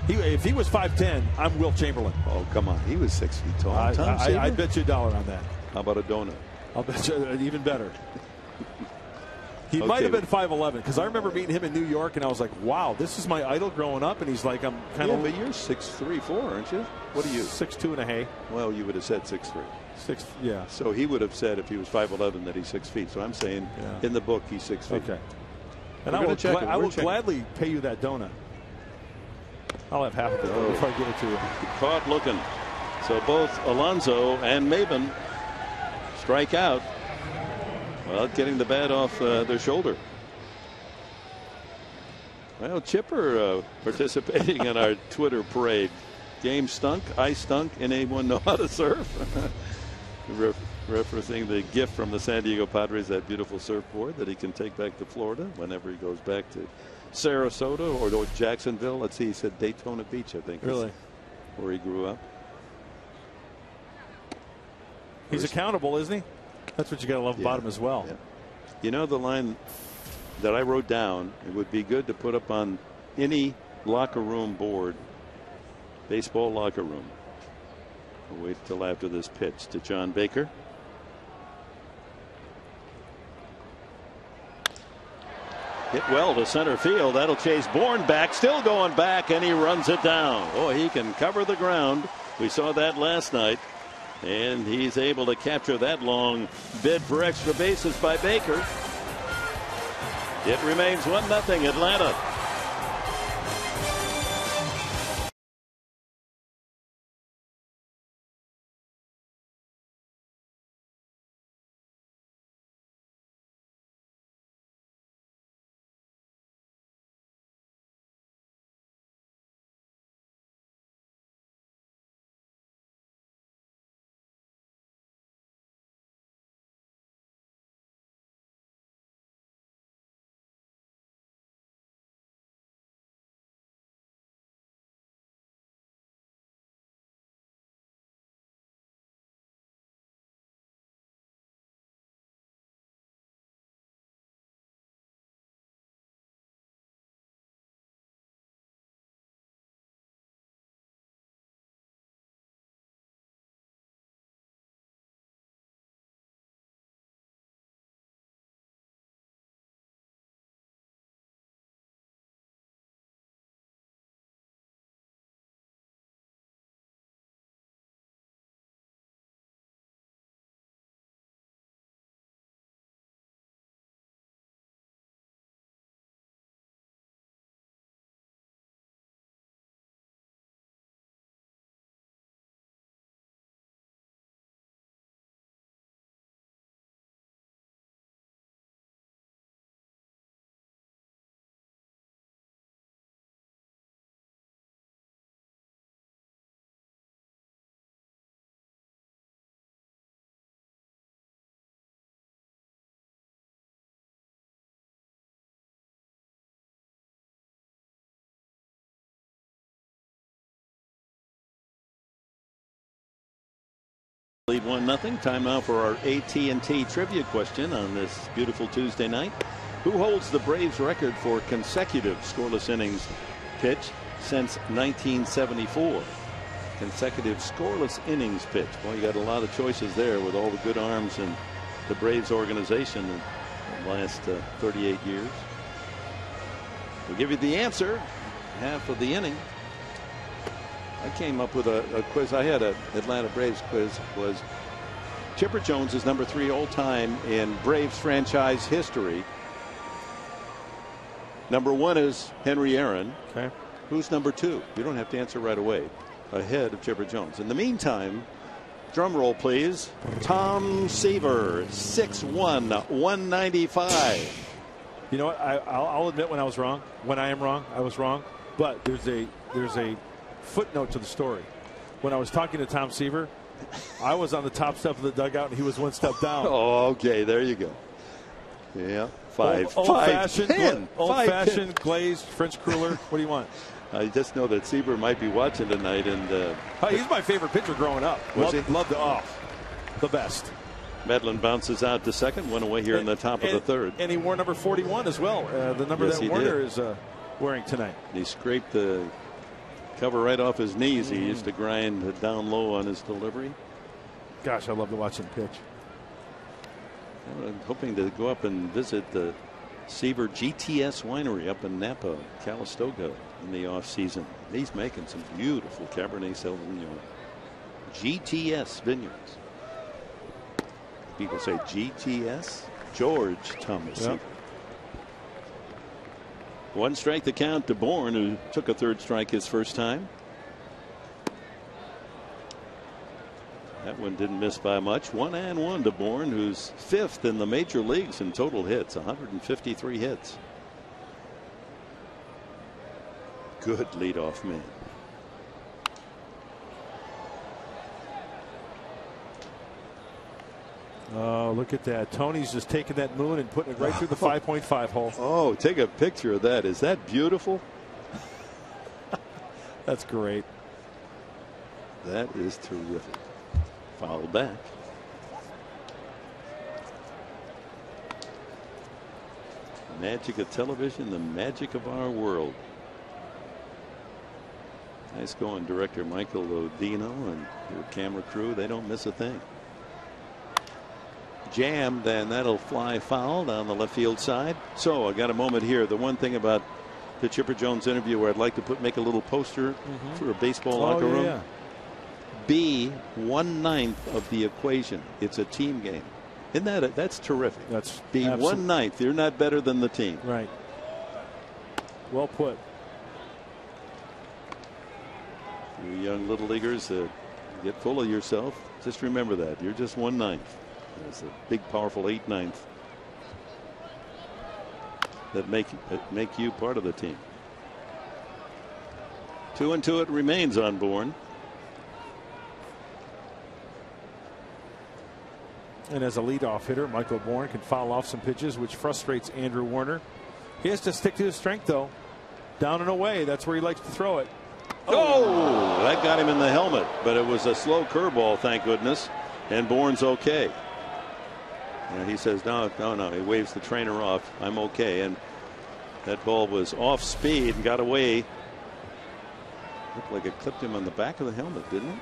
D: He, if he was 5'10", I'm Wilt Chamberlain.
C: Oh, come on. He was six feet tall.
D: I, I? I'd bet you a dollar on that.
C: How about a donut?
D: I'll bet you uh, even better. <laughs> He
C: Okay.
D: might have been 5'11 because I remember meeting him in New York and I was like, wow, this is my idol growing up. And he's like, I'm kind
C: Yeah,
D: of
C: but you're six three four, aren't you? What are you?
D: six two and a hay.
C: Well, you would have said six three.
D: Six, yeah.
C: So he would have said if he was 5'11 that he's six feet. So I'm saying
D: Yeah.
C: in the book he's six feet.
D: Okay. And
C: We're
D: I will,
C: check
D: I will
C: checking.
D: gladly pay you that donut. I'll have half of it
C: Oh.
D: before I give it to you.
C: Caught looking. So both Alonso and Maybin strike out. Well, getting the bat off uh, their shoulder. Well, Chipper uh, participating in our <laughs> Twitter parade. Game stunk, I stunk, and anyone know how to surf? <laughs> Re- referencing the gift from the San Diego Padres, that beautiful surfboard that he can take back to Florida whenever he goes back to Sarasota or Jacksonville. Let's see, he said Daytona Beach, I think.
D: Really?
C: Where he grew up.
D: He's accountable, isn't he? That's what you got to love
C: Yeah.
D: about him as well.
C: Yeah. You know the line that I wrote down. It would be good to put up on any locker room board, baseball locker room. We'll wait till after this pitch to John Baker. Hit well to center field. That'll chase Bourn back. Still going back, and he runs it down. Boy, he can cover the ground. We saw that last night. And he's able to capture that long bid for extra bases by Baker. It remains 1 0 Atlanta. Lead one nothing. Time now for our AT&T trivia question on this beautiful Tuesday night. Who holds the Braves record for consecutive scoreless innings pitch since 1974? Consecutive scoreless innings pitch. Well, you got a lot of choices there with all the good arms in the Braves organization in the last uh, 38 years. We'll give you the answer. Half of the inning. I came up with a, a quiz. I had a Atlanta Braves quiz. Was Chipper Jones is number three all time in Braves franchise history. Number one is Henry Aaron.
D: Okay.
C: Who's number two? You don't have to answer right away. Ahead of Chipper Jones. In the meantime, drum roll, please. Tom Seaver, 6'1, 195.
D: You know what? I, I'll, I'll admit when I was wrong. When I am wrong, I was wrong. But there's a there's a footnote to the story. When I was talking to Tom Seaver, I was on the top step of the dugout and he was one step down. <laughs>
C: Oh, okay, there you go. Yeah, five.
D: Old,
C: five,
D: fashioned,
C: ten.
D: old
C: Five,
D: fashioned glazed French cruller. What do you want? <laughs>
C: I just know that Seaver might be watching tonight, and uh,
D: he's my favorite pitcher growing up.
C: Was
D: Loved,
C: he?
D: loved the oh, the best.
C: Medlen bounces out to second, went away here in the top of the third.
D: And he wore number 41 as well. Uh, the number
C: Yes,
D: that Werner
C: did.
D: is uh, wearing tonight.
C: He scraped the cover right off his knees. He used to grind down low on his delivery.
D: Gosh, I love to watch him pitch.
C: I'm uh, hoping to go up and visit the Seaver GTS winery up in Napa, Calistoga in the off season. He's making some beautiful Cabernet Sauvignon. GTS vineyards. People say GTS. George Thomas.
D: Yep.
C: One strike the count to Bourn, who took a third strike his first time. That one didn't miss by much. One and one to Bourn, who's fifth in the major leagues in total hits, 153 hits. Good leadoff man.
D: Oh, look at that. Tony's just taking that moon and putting it right through the <laughs> 5.5 hole.
C: Oh, take a picture of that. Is that beautiful? <laughs>
D: That's great.
C: That is terrific. Foul back. Magic of television, the magic of our world. Nice going, director Michael Odino and your camera crew. They don't miss a thing. Jammed, and that'll fly foul down the left field side. So I got a moment here. The one thing about the Chipper Jones interview where I'd like to put make a little poster for a baseball locker
D: oh, yeah,
C: room
D: yeah.
C: be one ninth of the equation. It's a team game. Isn't that a, that's terrific?
D: That's
C: be one ninth. You're not better than the team.
D: Right. Well put.
C: You young little leaguers, uh, get full of yourself. Just remember that you're just one ninth. There's a big, powerful eight ninth that make that make you part of the team. Two and two it remains on Bourn.
D: And as a leadoff hitter, Michael Bourn can foul off some pitches, which frustrates Andrew Werner. He has to stick to his strength, though. Down and away, that's where he likes to throw it.
C: Oh, that got him in the helmet, but it was a slow curveball, thank goodness. And Bourn's okay. And he says, no, no, no. He waves the trainer off. I'm okay. And that ball was off speed and got away. Looked like it clipped him on the back of the helmet, didn't it?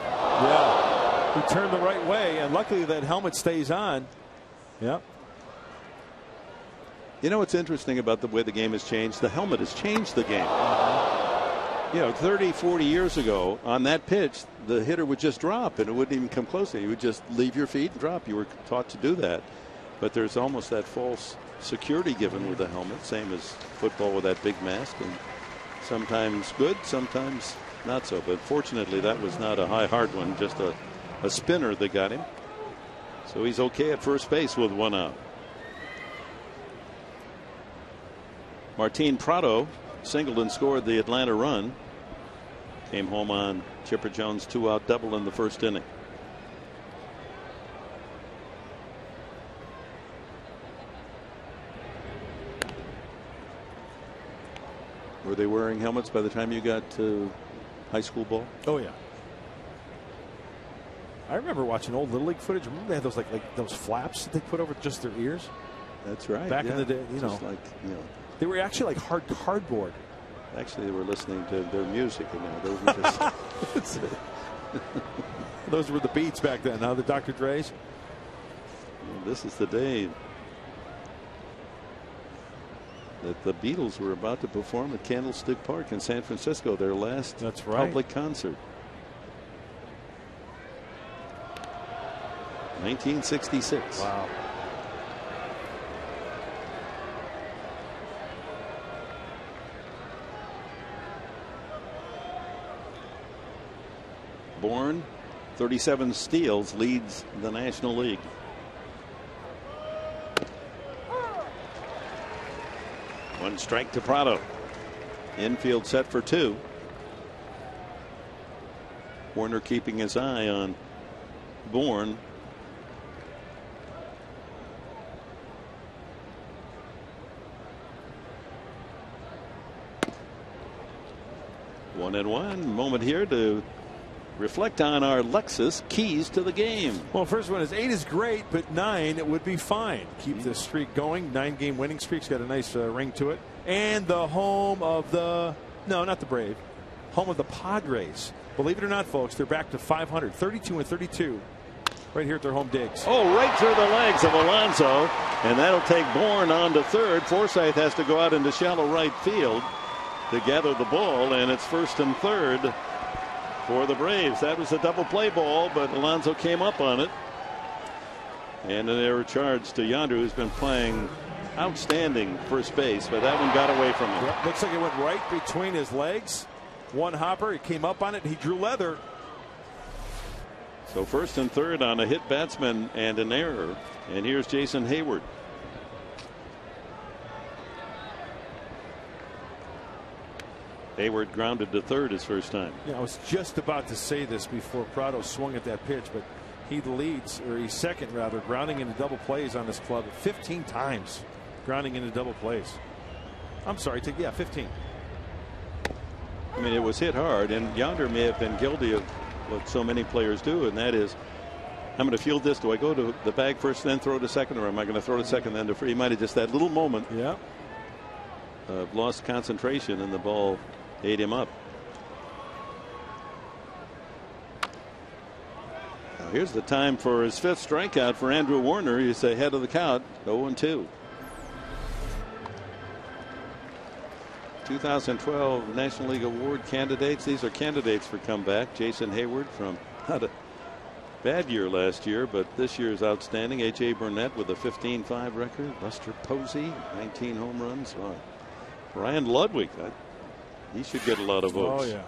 D: Yeah. He turned the right way, and luckily that helmet stays on. Yep.
C: You know what's interesting about the way the game has changed? The helmet has changed the game. Uh-huh. You know, 30, 40 years ago, on that pitch, the hitter would just drop and it wouldn't even come close. You would just leave your feet and drop. You were taught to do that. But there's almost that false security given with the helmet, same as football with that big mask. And sometimes good, sometimes not so. But fortunately, that was not a high, hard one, just a, a spinner that got him. So he's okay at first base with one out. Martin Prado singled and scored the Atlanta run. Came home on Chipper Jones' two out double in the first inning. Were they wearing helmets by the time you got to high school ball?
D: Oh yeah. I remember watching old Little League footage. Remember they had those like like those flaps that they put over just their ears.
C: That's right.
D: Back in the day, you know.
C: like you know,
D: They were actually like hard cardboard.
C: Actually they were listening to their music, you know. They were just <laughs> <laughs>
D: Those were the beats back then. Now the Dr. Dre's.
C: This is the day that the Beatles were about to perform at Candlestick Park in San Francisco, their last
D: That's right.
C: public concert. 1966.
D: Wow.
C: Bourn, 37 steals, leads the National League. One strike to Prado. Infield set for two. Werner keeping his eye on Bourn. One and one moment here to reflect on our Lexus keys to the game.
D: Well, first one is eight is great, but nine it would be fine. Keep the streak going. Nine game winning streak's got a nice uh, ring to it. And the home of the no, not the Brave, home of the Padres. Believe it or not, folks, they're back to 500, 32 and 32, right here at their home digs.
C: Oh, right through the legs of Alonso, and that'll take Bourn on to third. Forsythe has to go out into shallow right field to gather the ball, and it's first and third for the Braves. That was a double play ball, but Alonso came up on it. And an error charged to Yonder, who's been playing outstanding first base, but that one got away from him.
D: Yep, looks like it went right between his legs. One hopper, he came up on it, he drew leather.
C: So first and third on a hit batsman and an error. And here's Jason Heyward. Heyward grounded to third his first time.
D: Yeah, I was just about to say this before Prado swung at that pitch, but he leads, or he's second rather, grounding into double plays on this club 15 times. Grounding into double plays. I'm sorry, to, yeah, 15.
C: I mean, it was hit hard, and Yonder may have been guilty of what so many players do, and that is, I'm going to field this. Do I go to the bag first, then throw to second, or am I going to throw to second, then to free? He might have just that little moment
D: Yeah.
C: of lost concentration, and the ball ate him up. Now here's the time for his fifth strikeout for Andrew Werner. He's ahead of the count, 0 2. 2012 National League Award candidates. These are candidates for comeback. Jason Heyward from <laughs> not a bad year last year, but this year is outstanding. A.J. Burnett with a 15-5 record. Buster Posey, 19 home runs. Wow. Ryan Ludwick, he should get a lot of votes.
D: Oh, yeah.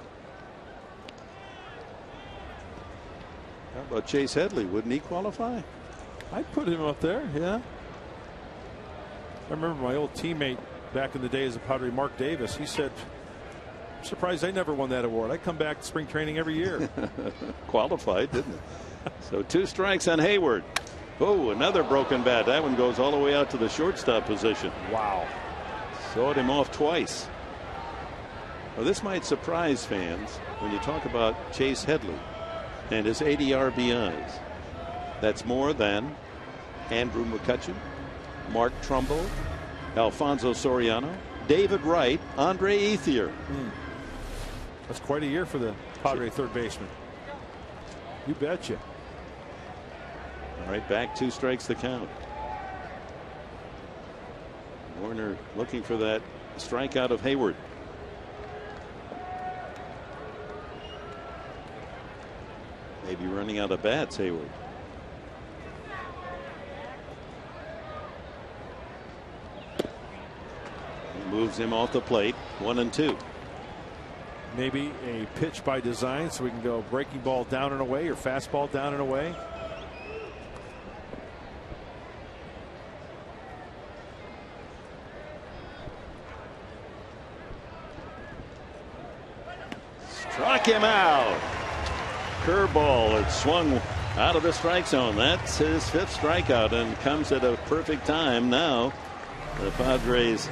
C: How about Chase Headley? Wouldn't he qualify?
D: I'd put him up there, yeah. I remember my old teammate back in the days of Padre Mark Davis. He said, I'm surprised I never won that award. I come back to spring training every year. <laughs>
C: Qualified, didn't it? so two strikes on Heyward. Oh, another broken bat. That one goes all the way out to the shortstop position.
D: wow.
C: Sawed him off twice. Well, this might surprise fans when you talk about Chase Headley and his 80 RBIs. That's more than Andrew McCutchen, Mark Trumbo, Alfonso Soriano, David Wright, Andre Ethier. Hmm.
D: That's quite a year for the Padre third baseman. You betcha.
C: All right, back two strikes the count. Werner looking for that strikeout of Heyward. Maybe running out of bats, Heyward. Moves him off the plate, one and two.
D: Maybe a pitch by design so we can go breaking ball down and away or fastball down and away.
C: Struck him out. Curveball. It swung out of the strike zone. That's his fifth strikeout and comes at a perfect time now. The Padres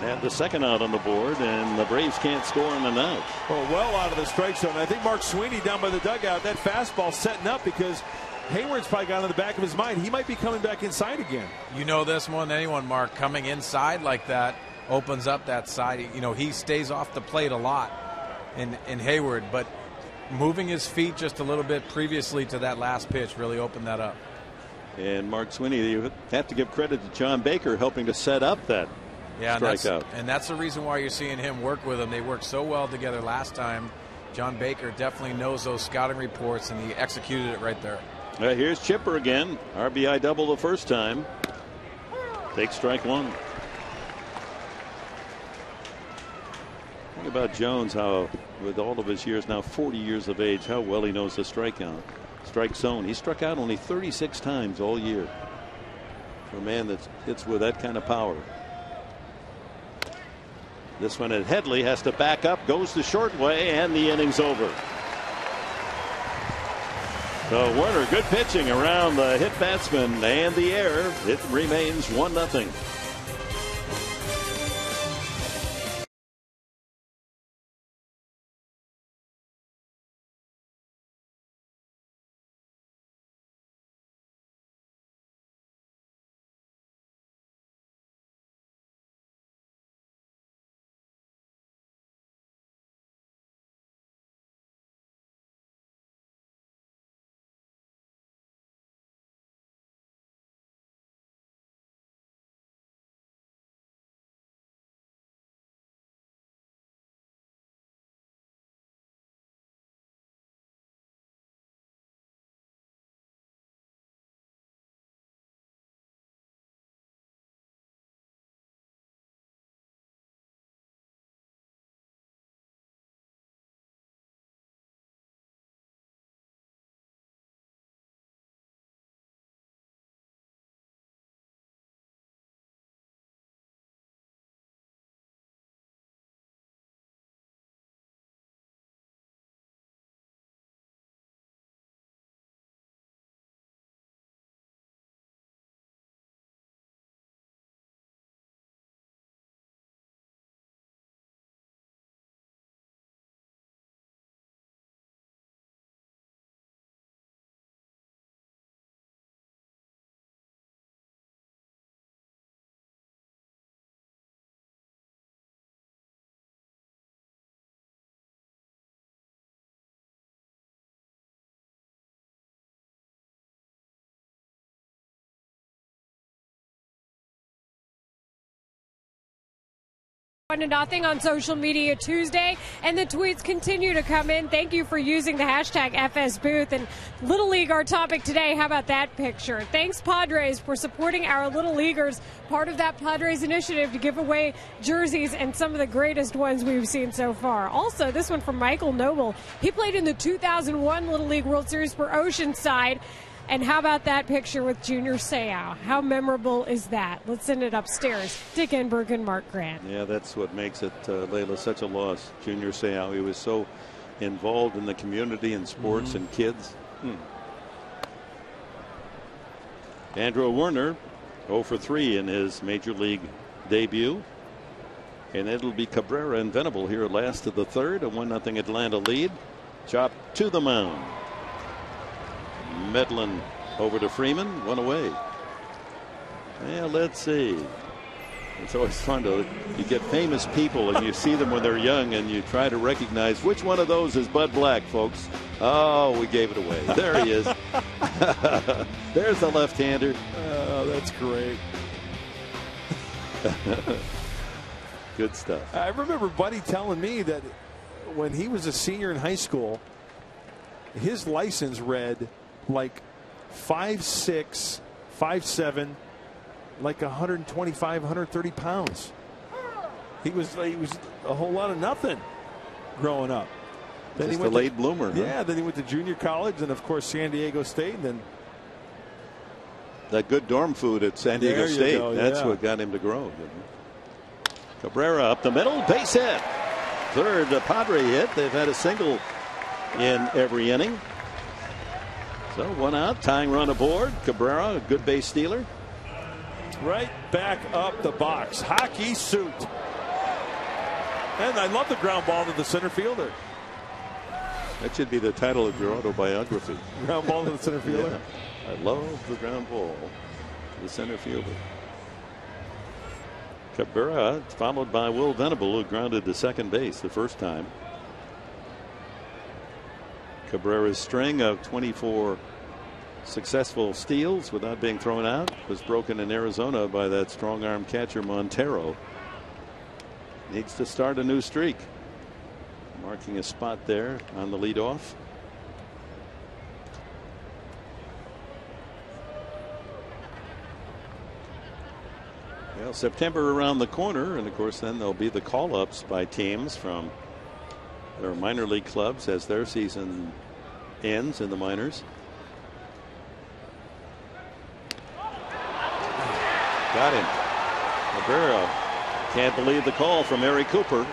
C: have the second out on the board, and the Braves can't score on an out.
D: Oh, well out of the strike zone. I think Mark Sweeney down by the dugout, that fastball setting up because Heyward's probably got in the back of his mind. He might be coming back inside again.
F: You know this more than anyone, Mark. Coming inside like that opens up that side. You know, he stays off the plate a lot in, in Heyward, but moving his feet just a little bit previously to that last pitch really opened that up.
C: And Mark Sweeney, you have to give credit to John Baker helping to set up that
F: Yeah, and that's,
C: strikeout.
F: and that's the reason why you're seeing him work with him. They worked so well together last time. John Baker definitely knows those scouting reports, and he executed it right there.
C: Uh, here's Chipper again. RBI double the first time. Take strike one. About Jones, how with all of his years now, 40 years of age, how well he knows the strikeout, strike zone. He struck out only 36 times all year. For a man that hits with that kind of power. This one at Headley has to back up, goes the short way, and the inning's over. So Werner, good pitching around the hit batsman and the air. It remains 1 0.
E: One to nothing on social media Tuesday, and the tweets continue to come in. Thank you for using the hashtag FS Booth and Little League. Our topic today. How about that picture? Thanks Padres for supporting our little leaguers. Part of that Padres initiative to give away jerseys and some of the greatest ones we've seen so far. Also, this one from Michael Noble. He played in the 2001 Little League World Series for Oceanside. And how about that picture with Junior Seau? How memorable is that? Let's send it upstairs. Dick Enberg and Mark Grant.
C: Yeah, that's what makes it, uh, Layla, such a loss. Junior Seau, he was so involved in the community and sports and kids. Hmm. Andrew Werner, 0 for 3 in his major league debut. And it'll be Cabrera and Venable here last of the third. A 1 0 Atlanta lead. Chop to the mound. Medlen over to Freeman, one away. Yeah, let's see. It's always fun to you get famous people and you see them when they're young and you try to recognize which one of those is Bud Black, folks. Oh, we gave it away. There he is. <laughs> There's the left-hander.
D: Oh, that's great. <laughs>
C: Good stuff.
D: I remember Buddy telling me that when he was a senior in high school, his license read like five six, five seven, like 125, 130 pounds. He was he was a whole lot of nothing growing up.
C: Then
D: he
C: Just
D: went
C: a late bloomer. huh?
D: Yeah, then he went to junior college and of course San Diego State and then
C: That good dorm food at San Diego State.
D: go,
C: That's
D: yeah.
C: what got him to grow. Cabrera up the middle, base hit. Third uh, Padre hit. They've had a single in every inning. So one out, tying run aboard. Cabrera, a good base stealer.
D: right back up the box. Hockey suit. And I love the ground ball to the center fielder.
C: That should be the title of your autobiography.
D: Ground ball to the center <laughs> fielder.
C: Yeah. I love the ground ball. to The center fielder. Cabrera followed by Will Venable, who grounded to second base the first time. Cabrera's string of 24 successful steals without being thrown out was broken in Arizona by that strong arm catcher Montero. Needs to start a new streak. Marking a spot there on the leadoff. Well, September around the corner, and of course, then there'll be the call ups by teams from their minor league clubs as their season ends in the minors. Got him. Cabrera can't believe the call from Eric Cooper.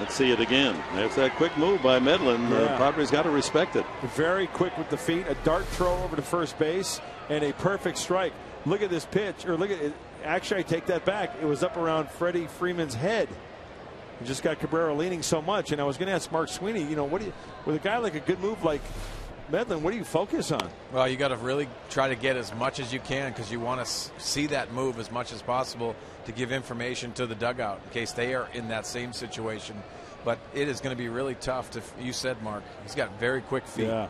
C: Let's see it again. There's that quick move by Medlen.
D: Yeah.
C: Uh, Padres got to respect it.
D: Very quick with the feet, a dart throw over to first base, and a perfect strike. Look at this pitch, or look at it. Actually, I take that back. It was up around Freddie Freeman's head. He just got Cabrera leaning so much. And I was going to ask Mark Sweeney, you know, what do you, with a guy like a good move like Medlen, what do you focus on?
F: Well, you got to really try to get as much as you can because you want to see that move as much as possible to give information to the dugout in case they are in that same situation. But it is going to be really tough. To you said, Mark, he's got very quick feet.
D: Yeah.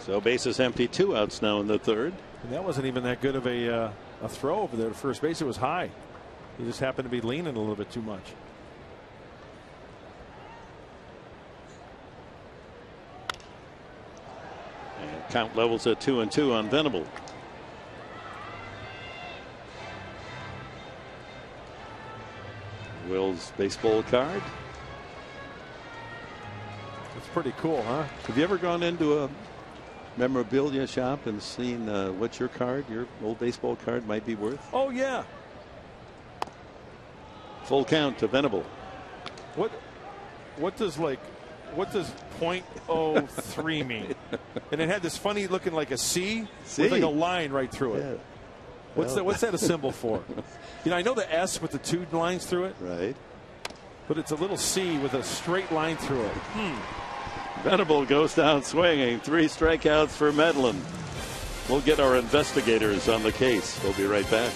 C: So bases empty, two outs now in the third.
D: And that wasn't even that good of a, uh, a throw over there to first base. It was high. He just happened to be leaning a little bit too much.
C: And count levels at two and two on Venable. Will's baseball card.
D: It's pretty cool, huh?
C: Have you ever gone into a memorabilia shop and seen uh, what your card, your old baseball card, might be worth?
D: Oh, yeah.
C: Full count to Venable.
D: What what does like what does .03 <laughs> mean? and it had this funny looking like a C,
C: C.
D: with like a line right through it.
C: Yeah,
D: What's
C: Well-
D: that? What's that a symbol <laughs> for? you know, I know the S with the two lines through it,
C: right.
D: but it's a little C with a straight line through it. Hmm.
C: Venable goes down swinging. Three strikeouts for Medlen. We'll get our investigators on the case. We'll be right back.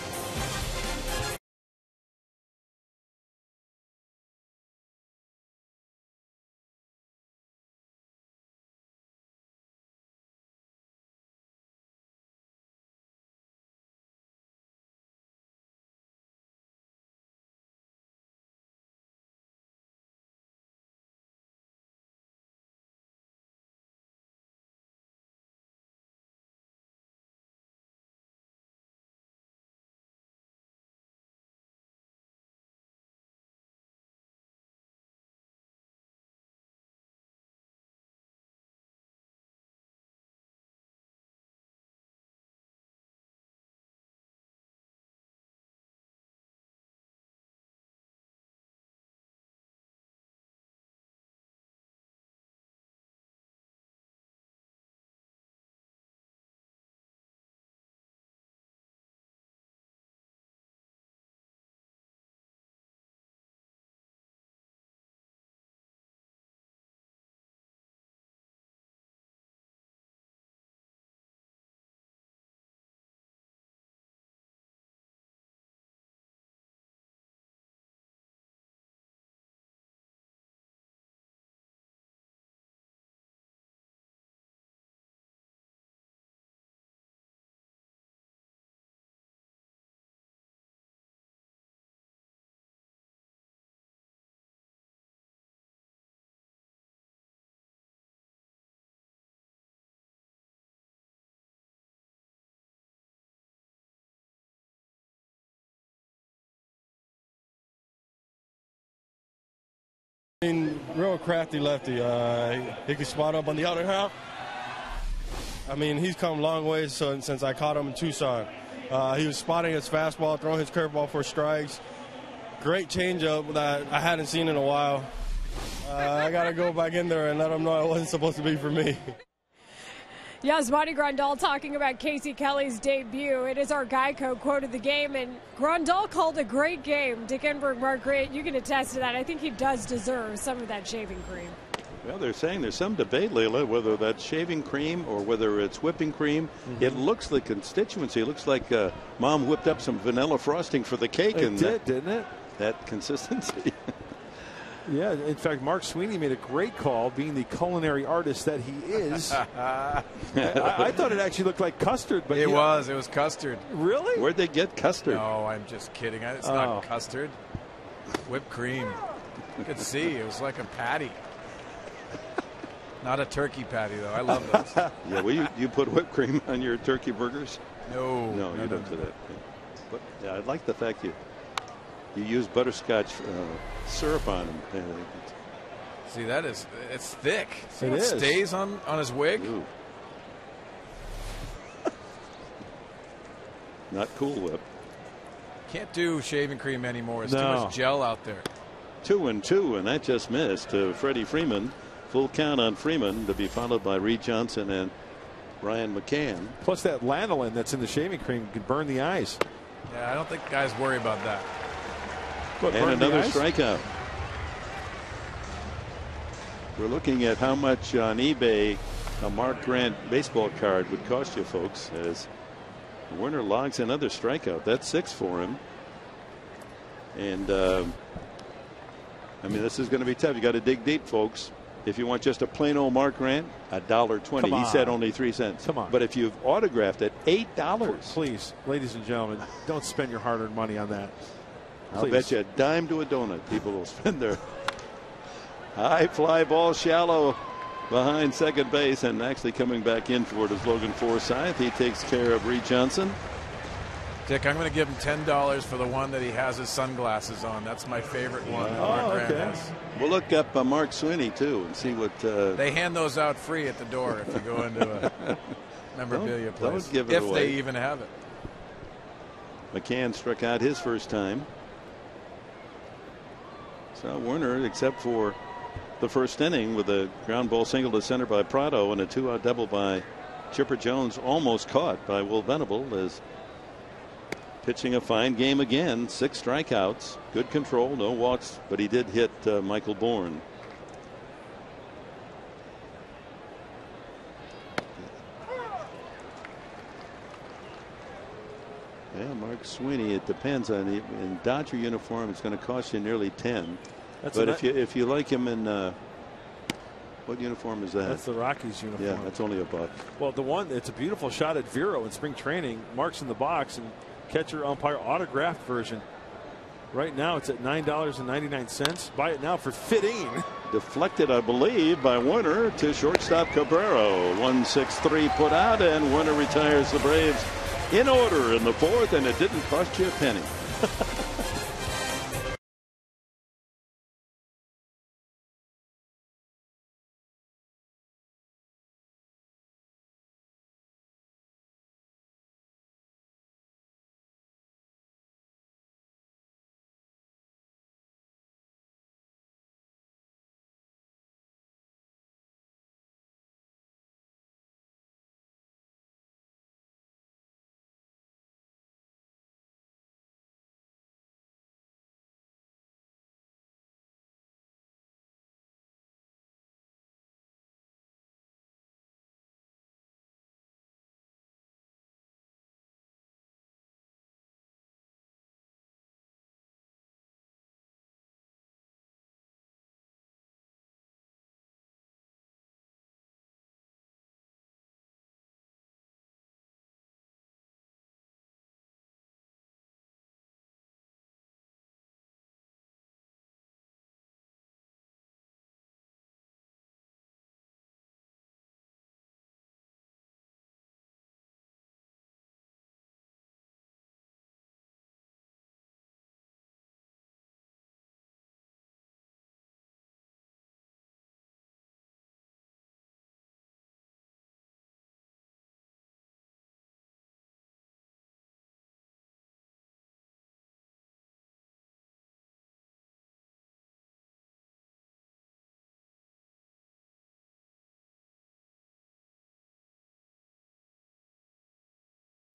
G: Mean, real crafty lefty. Uh, he can spot up on the other half. I mean, he's come a long way so, since I caught him in Tucson. Uh, he was spotting his fastball, throwing his curveball for strikes. Great changeup that I hadn't seen in a while. Uh, I got to go back in there and let him know it wasn't supposed to be for me. <laughs>
E: Yes, Monty Grandal talking about Casey Kelly's debut. It is our Geico quote of the game, and Grandal called a great game. Dick Enberg, Mark Grant, you can attest to that. I think he does deserve some of that shaving cream.
C: Well, they're saying there's some debate, Leila, whether that's shaving cream or whether it's whipping cream. It looks the constituency It looks like uh, mom whipped up some vanilla frosting for the cake,
D: It
C: and
D: did,
C: that,
D: didn't it?
C: that consistency. <laughs>
D: Yeah. In fact, Mark Sweeney made a great call, being the culinary artist that he is. <laughs> I, I thought it actually looked like custard, but
F: It
D: yeah.
F: was. It was custard.
D: really.
C: Where'd they get custard?
F: No, I'm just kidding. It's
D: Oh.
F: not custard. Whipped cream. You could see it was like a patty. Not a turkey patty though. I love those. <laughs>
C: Yeah, well, you, you put whipped cream on your turkey burgers.
F: No,
C: No, you don't do that. Yeah. But yeah, I like the fact you you use butterscotch uh, syrup on him. Uh,
F: See, that is it's thick. See
C: It
F: what
C: is.
F: stays on on his wig.
C: Ooh. Not Cool Whip.
F: Can't do shaving cream anymore. There's too much gel out there.
C: Two and two, and that just missed to Freddie Freeman. Full count on Freeman to be followed by Reed Johnson and Brian McCann.
D: Plus that lanolin that's in the shaving cream can burn the eyes.
F: Yeah, I don't think guys worry about that.
C: And another strikeout. We're looking at how much on eBay a Mark Grant baseball card would cost you, folks, as Werner logs another strikeout. That's six for him. And um, I mean, this is going to be tough. You got to dig deep, folks. If you want just a plain old Mark Grant, a dollar twenty. He said only three cents.
D: Come on.
C: But if you've autographed it, eight dollars.
D: Please, ladies and gentlemen, don't spend your hard-earned money on that.
C: I'll
D: Please.
C: bet you a dime to a donut people will spend their high fly ball shallow behind second base and actually coming back in for it is Logan Forsythe. He takes care of Reed Johnson.
F: Dick, I'm going to give him ten dollars for the one that he has his sunglasses on. That's my favorite one.
C: Oh,
F: Mark
C: okay.
F: has.
C: We'll look up uh, Mark Sweeney too and see what. Uh,
F: They hand those out free at the door if you go into a <laughs> memorabilia
C: Don't- don't
F: place.
C: give it
F: if
C: away.
F: they even have it.
C: McCann struck out his first time. So Werner, except for the first inning with a ground ball single to center by Prado and a two out double by Chipper Jones, almost caught by Will Venable, is pitching a fine game again. Six strikeouts, good control, no walks, but he did hit uh, Michael Bourn. Yeah, Mark Sweeney. It depends on the in Dodger uniform. It's going to cost you nearly ten.
D: That's
C: but if you if you like him in uh, what uniform is that?
D: That's the Rockies uniform.
C: yeah, that's only a buck.
D: Well, the one, it's a beautiful shot at Vero in spring training. Marks in the box and catcher umpire autographed version. Right now it's at $9.99. Buy it now for 15. <laughs>
C: Deflected, I believe, by Werner to shortstop Cabrera. One six three put out, and Werner retires the Braves in order in the fourth, and it didn't cost you a penny.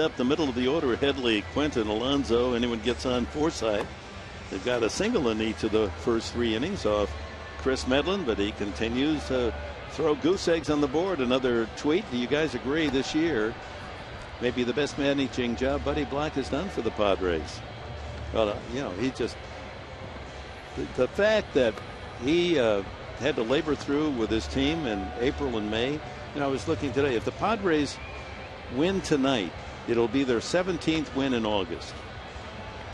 C: Up the middle of the order, Headley, Quentin, Alonso, anyone gets on Forsythe. They've got a single in each of the first three innings off Kris Medlen, but he continues to throw goose eggs on the board. Another tweet. Do you guys agree this year? Maybe the best managing job Buddy Black has done for the Padres. Well, uh, you know, he just the, the fact that he uh, had to labor through with his team in April and May. You know, I was looking today. If the Padres win tonight, it'll be their 17th win in August.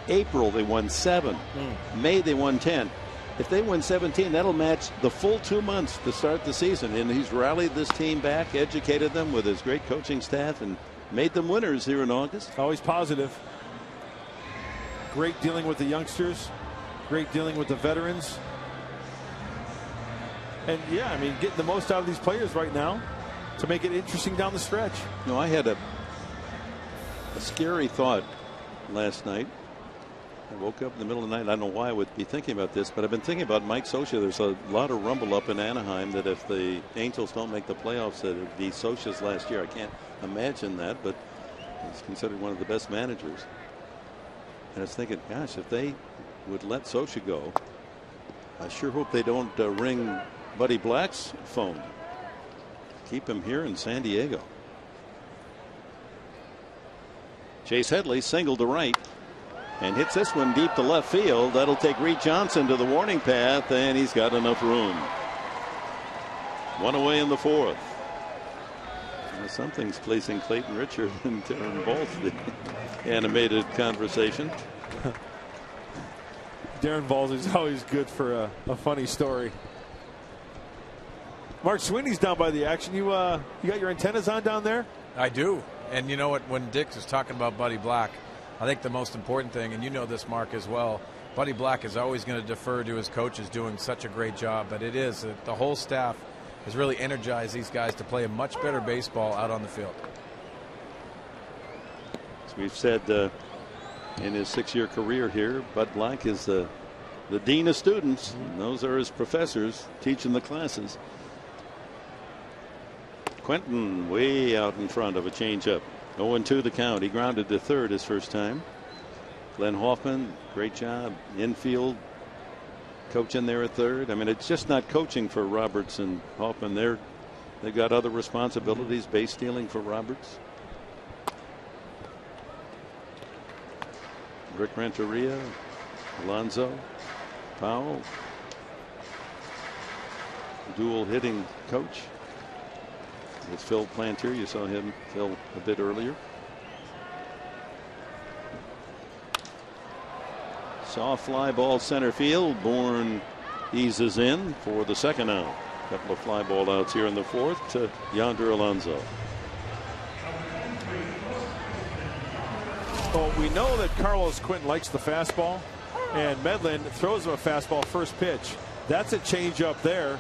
C: April they won seven. Hmm. May they won 10. If they win 17, that'll match the full two months to start the season. And he's rallied this team back, educated them with his great coaching staff, and made them winners here in August.
D: Always positive. Great dealing with the youngsters. Great dealing with the veterans. And yeah, I mean, getting the most out of these players right now to make it interesting down the stretch.
C: You know, I had a a scary thought last night. I woke up in the middle of the night. I don't know why I would be thinking about this, but I've been thinking about Mike Scioscia. There's a lot of rumble up in Anaheim that if the Angels don't make the playoffs, that it'd be Scioscia's last year. I can't imagine that, but he's considered one of the best managers. And I was thinking, gosh, if they would let Scioscia go, I sure hope they don't uh, ring Buddy Black's phone. Keep him here in San Diego. Chase Headley single to right and hits this one deep to left field. That'll take Reed Johnson to the warning path, and he's got enough room. One away in the fourth. Well, something's placing Clayton Richard <laughs> and Darren Bolt the <laughs> animated conversation. <laughs>
D: Darren Balsley is always good for a, a, funny story. Mark Sweeney's down by the action. You uh, you got your antennas on down there?
F: I do. And you know what? When Dick was talking about Buddy Black, I think the most important thing, and you know this, Mark, as well, Buddy Black is always going to defer to his coaches doing such a great job. But it is that the whole staff has really energized these guys to play a much better baseball out on the field.
C: As we've said uh, in his six-year career here, Bud Black is the the dean of students. Those are his professors teaching the classes. Quentin way out in front of a changeup. 0 2 the count. He grounded to third his first time. Glenn Hoffman, great job. Infield, coaching there at third. I mean, it's just not coaching for Roberts and Hoffman. They're they've got other responsibilities. Base stealing for Roberts. Rick Renteria, Alonzo, Powell, dual hitting coach with Phil Plantier. You saw him, Phil, a bit earlier. Soft fly ball center field. Bourn eases in for the second out. A couple of fly ball outs here in the fourth to Yonder Alonso.
D: Well, we know that Carlos Quentin likes the fastball, and Medlen throws him a fastball first pitch. That's a change up there.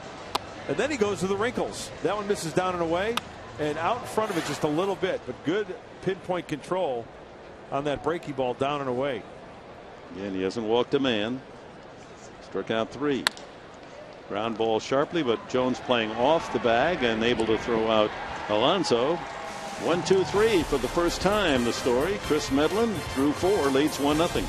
D: And then he goes to the wrinkles. That one misses down and away and out in front of it just a little bit, but good pinpoint control on that breaky ball down and away.
C: And he hasn't walked a man. Struck out three. Ground ball sharply, but Jones playing off the bag and able to throw out Alonso. One, two, three for the first time. The story. Kris Medlen through four leads one nothing.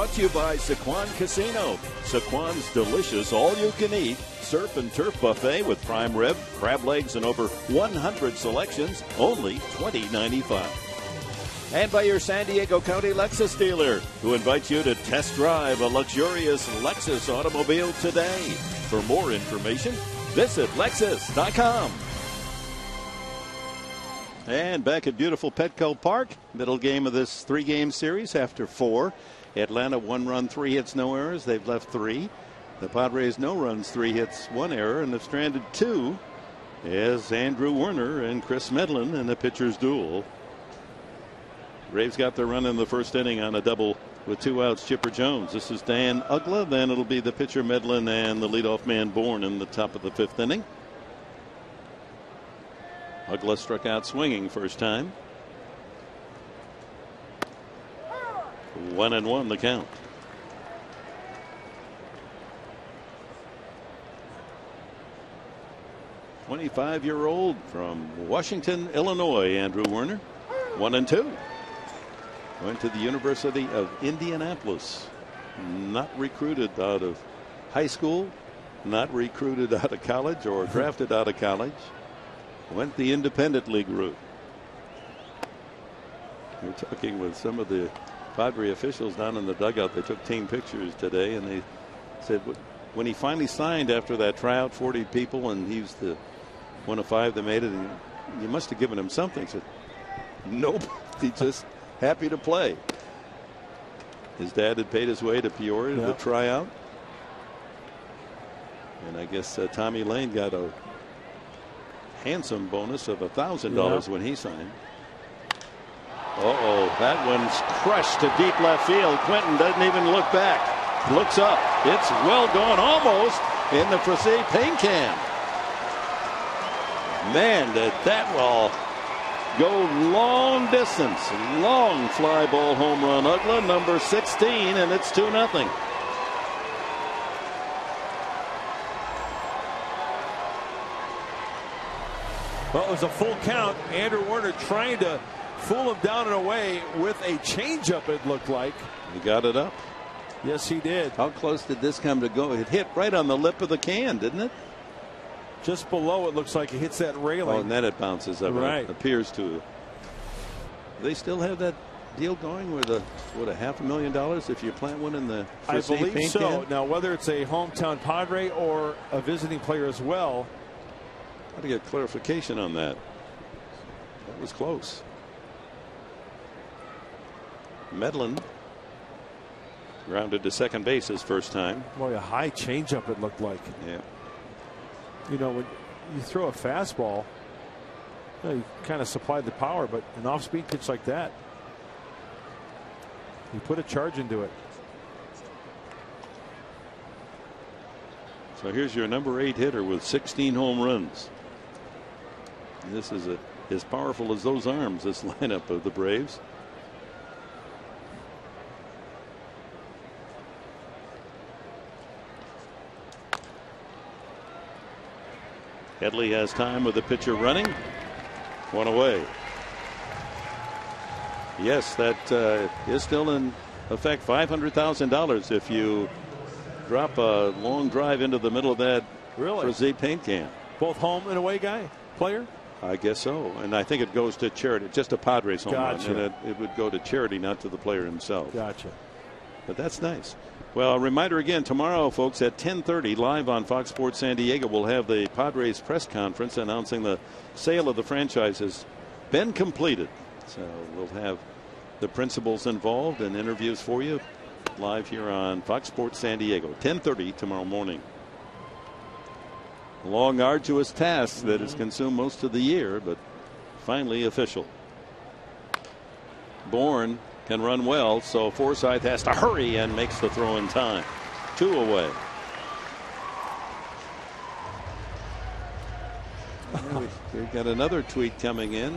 C: Brought to you by Sycuan Casino. Sycuan's delicious all-you-can-eat surf and turf buffet with prime rib, crab legs, and over 100 selections, only $20.95. And by your San Diego County Lexus dealer, who invites you to test drive a luxurious Lexus automobile today. For more information, visit Lexus.com. And back at beautiful Petco Park, middle game of this three game series after four. Atlanta one run, three hits, no errors. They've left three. The Padres no runs, three hits, one error, and have stranded two as Andrew Werner and Kris Medlen in the pitcher's duel. Braves got their run in the first inning on a double with two outs. Chipper Jones. This is Dan Uggla. Then it'll be the pitcher Medlen and the leadoff man Bourn in the top of the fifth inning. Uggla struck out swinging first time. One and one the count. Twenty-five year old from Washington, Illinois, Andrew Werner. One and two. Went to the University of Indianapolis. Not recruited out of high school, not recruited <laughs> out of college or <laughs> drafted out of college. Went the independent league route. We're talking with some of the Padre officials down in the dugout. They took team pictures today, and they said when he finally signed after that tryout, 40 people, and he was the one of five that made it. And you must have given him something. He said, nope. <laughs> he just happy to play. His dad had paid his way to Peoria
D: Yeah.
C: to try out. And I guess uh, Tommy Lane got a handsome bonus of $1,000
D: Yeah.
C: when he signed. Uh oh, that one's crushed to deep left field. Quentin doesn't even look back. Looks up. It's well gone almost in the Frazee paint can. Man, did that ball go long distance. Long fly ball home run. Uggla, number 16, and it's 2 nothing.
D: Well, it was a full count. Andrew Werner trying to fool him down and away with a changeup, it looked like.
C: He got it up.
D: Yes, he did.
C: How close did this come to go? It hit right on the lip of the can, didn't it?
D: Just below, it looks like it hits that railing.
C: Oh, and then it bounces up.
D: Right.
C: It appears to. They still have that deal going with a what a half a million dollars if you plant one in the
D: I believe so.
C: can?
D: Now, whether it's a hometown Padre or a visiting player as well,
C: Got to get clarification on that. That was close. Medlen grounded to second base his first time.
D: boy, a high changeup it looked like.
C: Yeah.
D: You know, when you throw a fastball, you, know, you kind of supply the power, but an off-speed pitch like that, you put a charge into it.
C: So here's your number eight hitter with 16 home runs. This is a, as powerful as those arms, this <laughs> lineup of the Braves. Headley has time with the pitcher running. One away. Yes, that uh, is still in effect. $500,000 if you drop a long drive into the middle of that
D: Really?
C: Frazee paint can.
D: Both home and away guy, player.
C: I guess so. And I think it goes to charity, just a Padres home run.
D: Gotcha.
C: And it, it would go to charity, not to the player himself.
D: Gotcha.
C: But that's nice. Well, a reminder again tomorrow, folks, at 10:30 live on Fox Sports San Diego, we'll have the Padres press conference announcing the sale of the franchise has been completed. So we'll have the principals involved and interviews for you live here on Fox Sports San Diego, 10:30 tomorrow morning. Long, arduous task that has mm-hmm. consumed most of the year, but finally official. Bourn can run well, so Forsythe has to hurry and makes the throw in time. Two away. we, we've got another tweet coming in.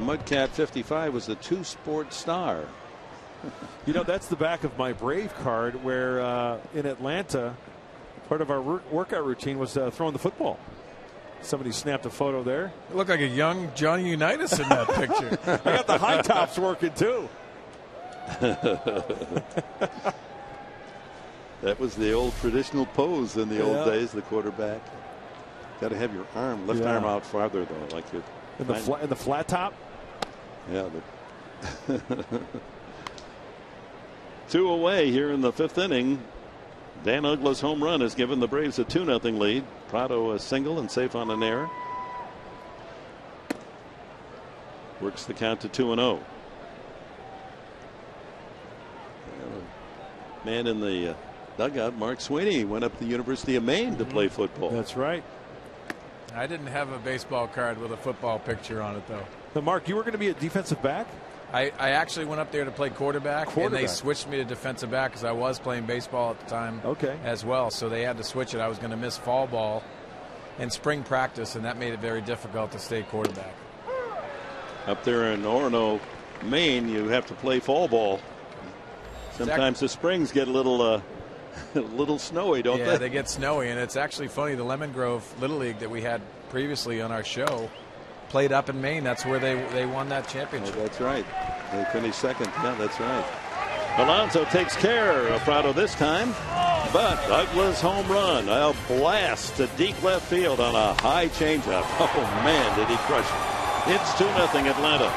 C: Mudcat 55 was the two sport star.
D: You know, that's the back of my Brave card where uh, in Atlanta, part of our workout routine was uh, throwing the football. Somebody snapped a photo there.
F: You look like a young Johnny Unitas in that picture. <laughs>
D: I got the high tops working too. <laughs>
C: That was the old traditional pose in the
D: Yeah.
C: old days, the quarterback. Got to have your arm, left
D: Yeah.
C: arm out farther, though, like it.
D: In the, fla- in the flat top.
C: Yeah. But <laughs> Two away here in the fifth inning. Dan Uggla's home run has given the Braves a 2 0 lead. Prado a single and safe on an error. Works the count to 2 and 0. Man in the uh, dugout, Mark Sweeney, went up to the University of Maine to play football.
D: That's right.
F: I didn't have a baseball card with a football picture on it, though.
D: Now, Mark, you were going to be a defensive back?
F: I, I actually went up there to play quarterback, and they switched me to defensive back because I was playing baseball at the time
D: Okay.
F: as well. So they had to switch it. I was going to miss fall ball and spring practice, and that made it very difficult to stay quarterback.
C: Up there in Orono, Maine, you have to play fall ball. Sometimes the springs get a little uh, <laughs> a little snowy, don't they?
F: yeah,
C: they?
F: they get snowy, and it's actually funny. The Lemon Grove Little League that we had previously on our show played up in Maine. That's where they they won that
C: Oh,
F: championship.
C: that's right. They finished second. Yeah, that's right. Alonso takes care of Prado this time, but Douglas home run. A blast to deep left field on a high changeup. Oh man, did he crush it! It's two nothing Atlanta.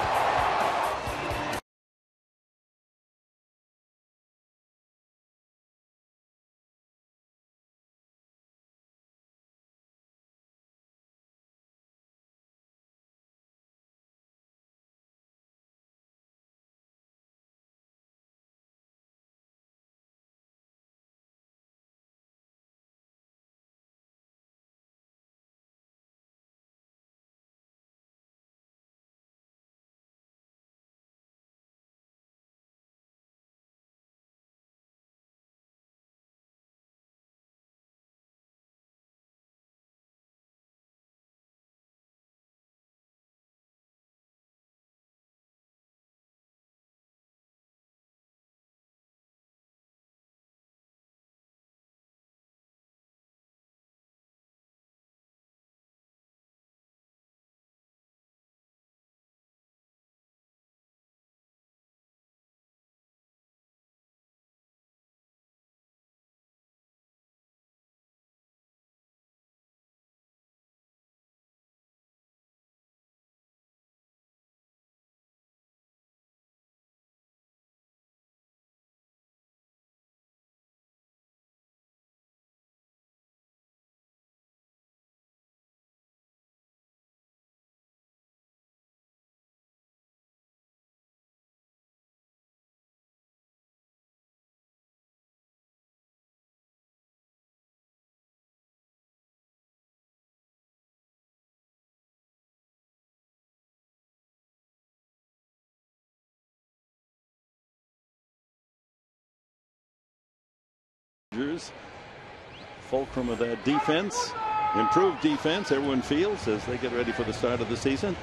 C: Fulcrum of that defense. Improved defense, everyone feels, as they get ready for the start of the season.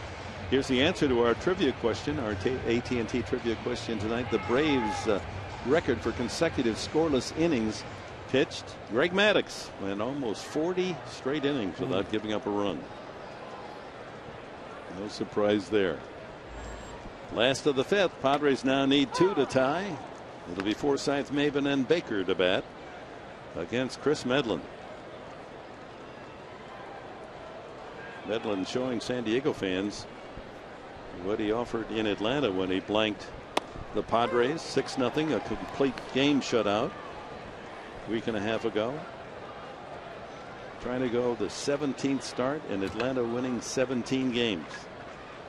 C: Here's the answer to our trivia question, our AT&T trivia question tonight. The Braves' uh, record for consecutive scoreless innings pitched. Greg Maddux went almost 40 straight innings without giving up a run. No surprise there. Last of the fifth, Padres now need two to tie. It'll be Forsythe, Maybin, and Baker to bat against Kris Medlen. Medlen showing San Diego fans what he offered in Atlanta when he blanked the Padres 6 0, a complete game shutout a week and a half ago. Trying to go the 17th start in Atlanta winning 17 games.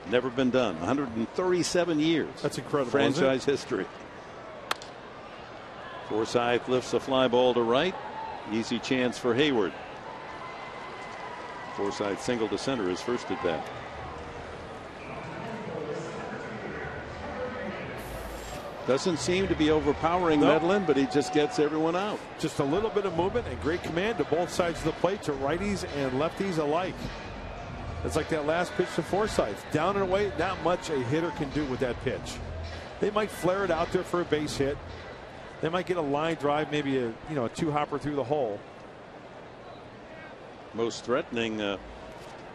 C: Never been done. 137 years.
D: That's incredible.
C: Franchise history. Forsythe lifts a fly ball to right. Easy chance for Heyward. Forsythe single to center his first at bat. Doesn't seem to be overpowering
D: Nope.
C: Medlen, but he just gets everyone out.
D: Just a little bit of movement and great command to both sides of the plate to righties and lefties alike. It's like that last pitch to Forsythe. Down and away, not much a hitter can do with that pitch. They might flare it out there for a base hit. They might get a line drive, maybe a you know a two hopper through the hole.
C: Most threatening uh,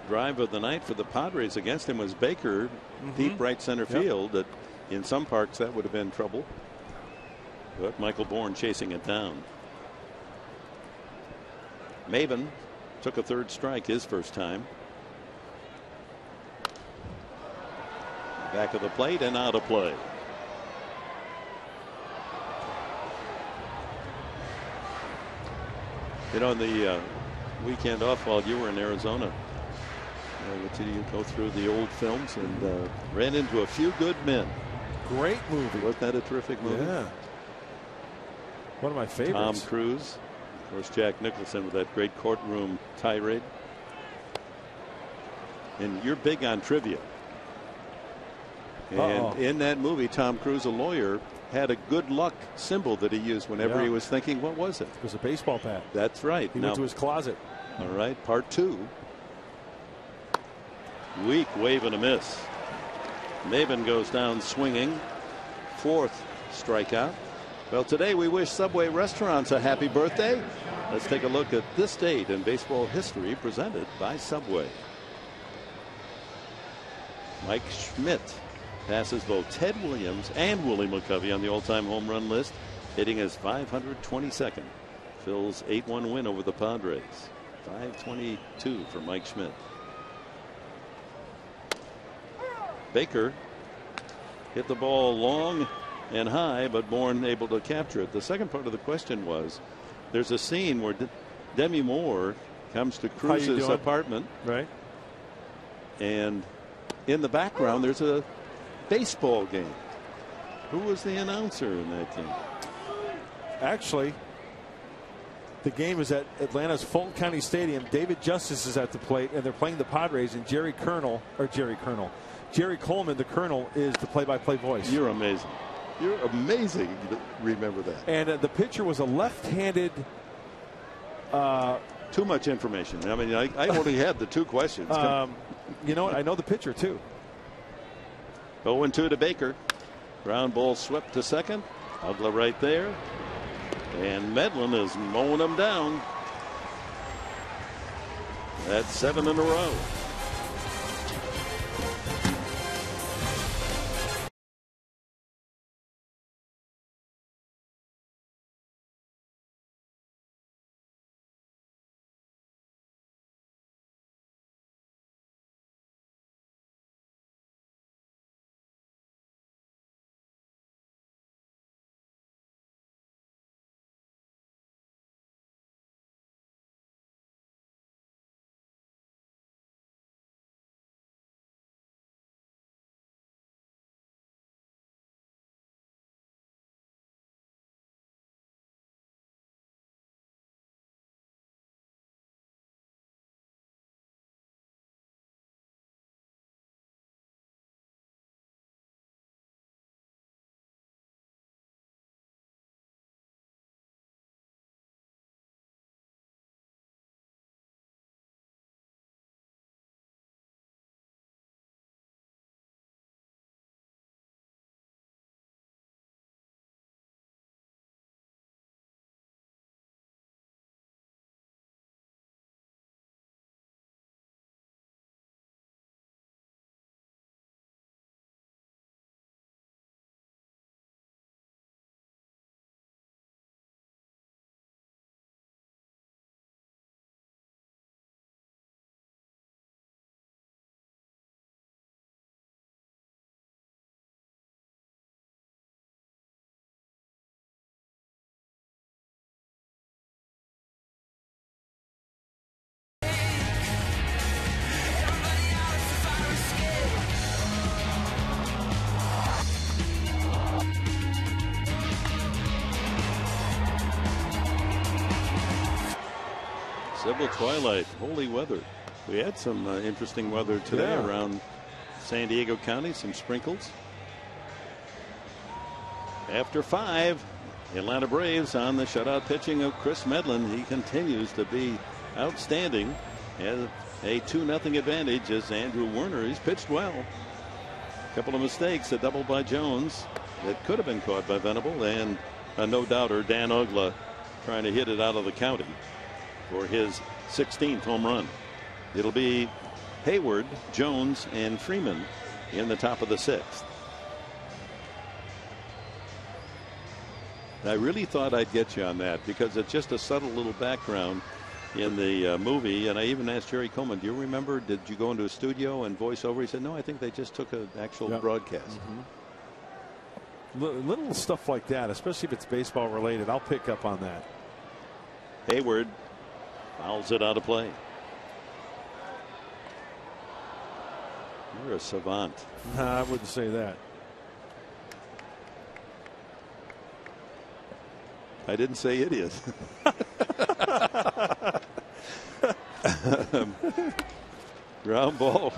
C: drive of the night for the Padres against him was Baker, deep right center
D: Yep.
C: field. That in some parks that would have been trouble. But Michael Bourn chasing it down. Maybin took a third strike his first time. Back of the plate and out of play. You know, in the uh, weekend off while you were in Arizona, uh, did you go through the old films and uh, ran into a few good men.
D: Great movie.
C: Wasn't that a terrific movie?
D: Yeah. One of my favorites. Tom.
C: Cruise. Of course, Jack Nicholson with that great courtroom tirade. And you're big on trivia. And
D: Uh-oh.
C: in that movie, Tom Cruise, a lawyer, had a good luck symbol that he used whenever
D: Yeah.
C: he was thinking, what was it?
D: It was a baseball bat.
C: That's right.
D: He
C: Now-
D: went to his closet.
C: all right, part two. Weak wave and a miss. Maybin goes down swinging. Fourth strikeout. Well, today we wish Subway restaurants a happy birthday. Let's take a look at this date in baseball history presented by Subway. Mike Schmidt passes both Ted Williams and Willie McCovey on the all-time home run list, hitting his 522nd. Phil's 8-1 win over the Padres. 522 for Mike Schmidt. Baker hit the ball long and high, but Bourne able to capture it. The second part of the question was there's a scene where De- Demi Moore comes to
D: Cruise's
C: apartment,
D: Right.
C: and in the background there's a baseball game. Who was the announcer in that game?
D: Actually, the game is at Atlanta's Fulton County Stadium. David Justice is at the plate, and they're playing the Padres. And Jerry Colonel, or Jerry Colonel, Jerry Coleman, the Colonel, is the play-by-play voice.
C: You're amazing. You're amazing to remember that.
D: and uh, the pitcher was a left-handed. Uh,
C: Too much information. I mean, I, I only had the two questions. <laughs>
D: um, you know what? I know the pitcher too.
C: 0 2 to Baker. Ground ball swept to second. Uggla right there. And Medlen is mowing them down. That's seven in a row. Civil twilight, holy weather. We had some uh, interesting weather today
D: Yeah.
C: around San Diego County, some sprinkles. After five, the Atlanta Braves on the shutout pitching of Kris Medlen. He continues to be outstanding. Has a 2 0 advantage as Andrew Werner. He's pitched well. A couple of mistakes, a double by Jones that could have been caught by Venable, and a no doubter, Dan Uggla, trying to hit it out of the county for his 16th home run. It'll be Heyward, Jones, and Freeman in the top of the sixth. I really thought I'd get you on that because it's just a subtle little background in the uh, movie. And I even asked Jerry Coleman, "Do you remember? Did you go into a studio and voice over?" He said, "No, I think they just took an actual
D: yep.
C: broadcast."
D: Mm -hmm. Little stuff like that, especially if it's baseball related, I'll pick up on that.
C: Heyward Fouls it out of play. You're a savant.
D: I wouldn't say that.
C: I didn't say idiot. <laughs> <laughs> ground ball.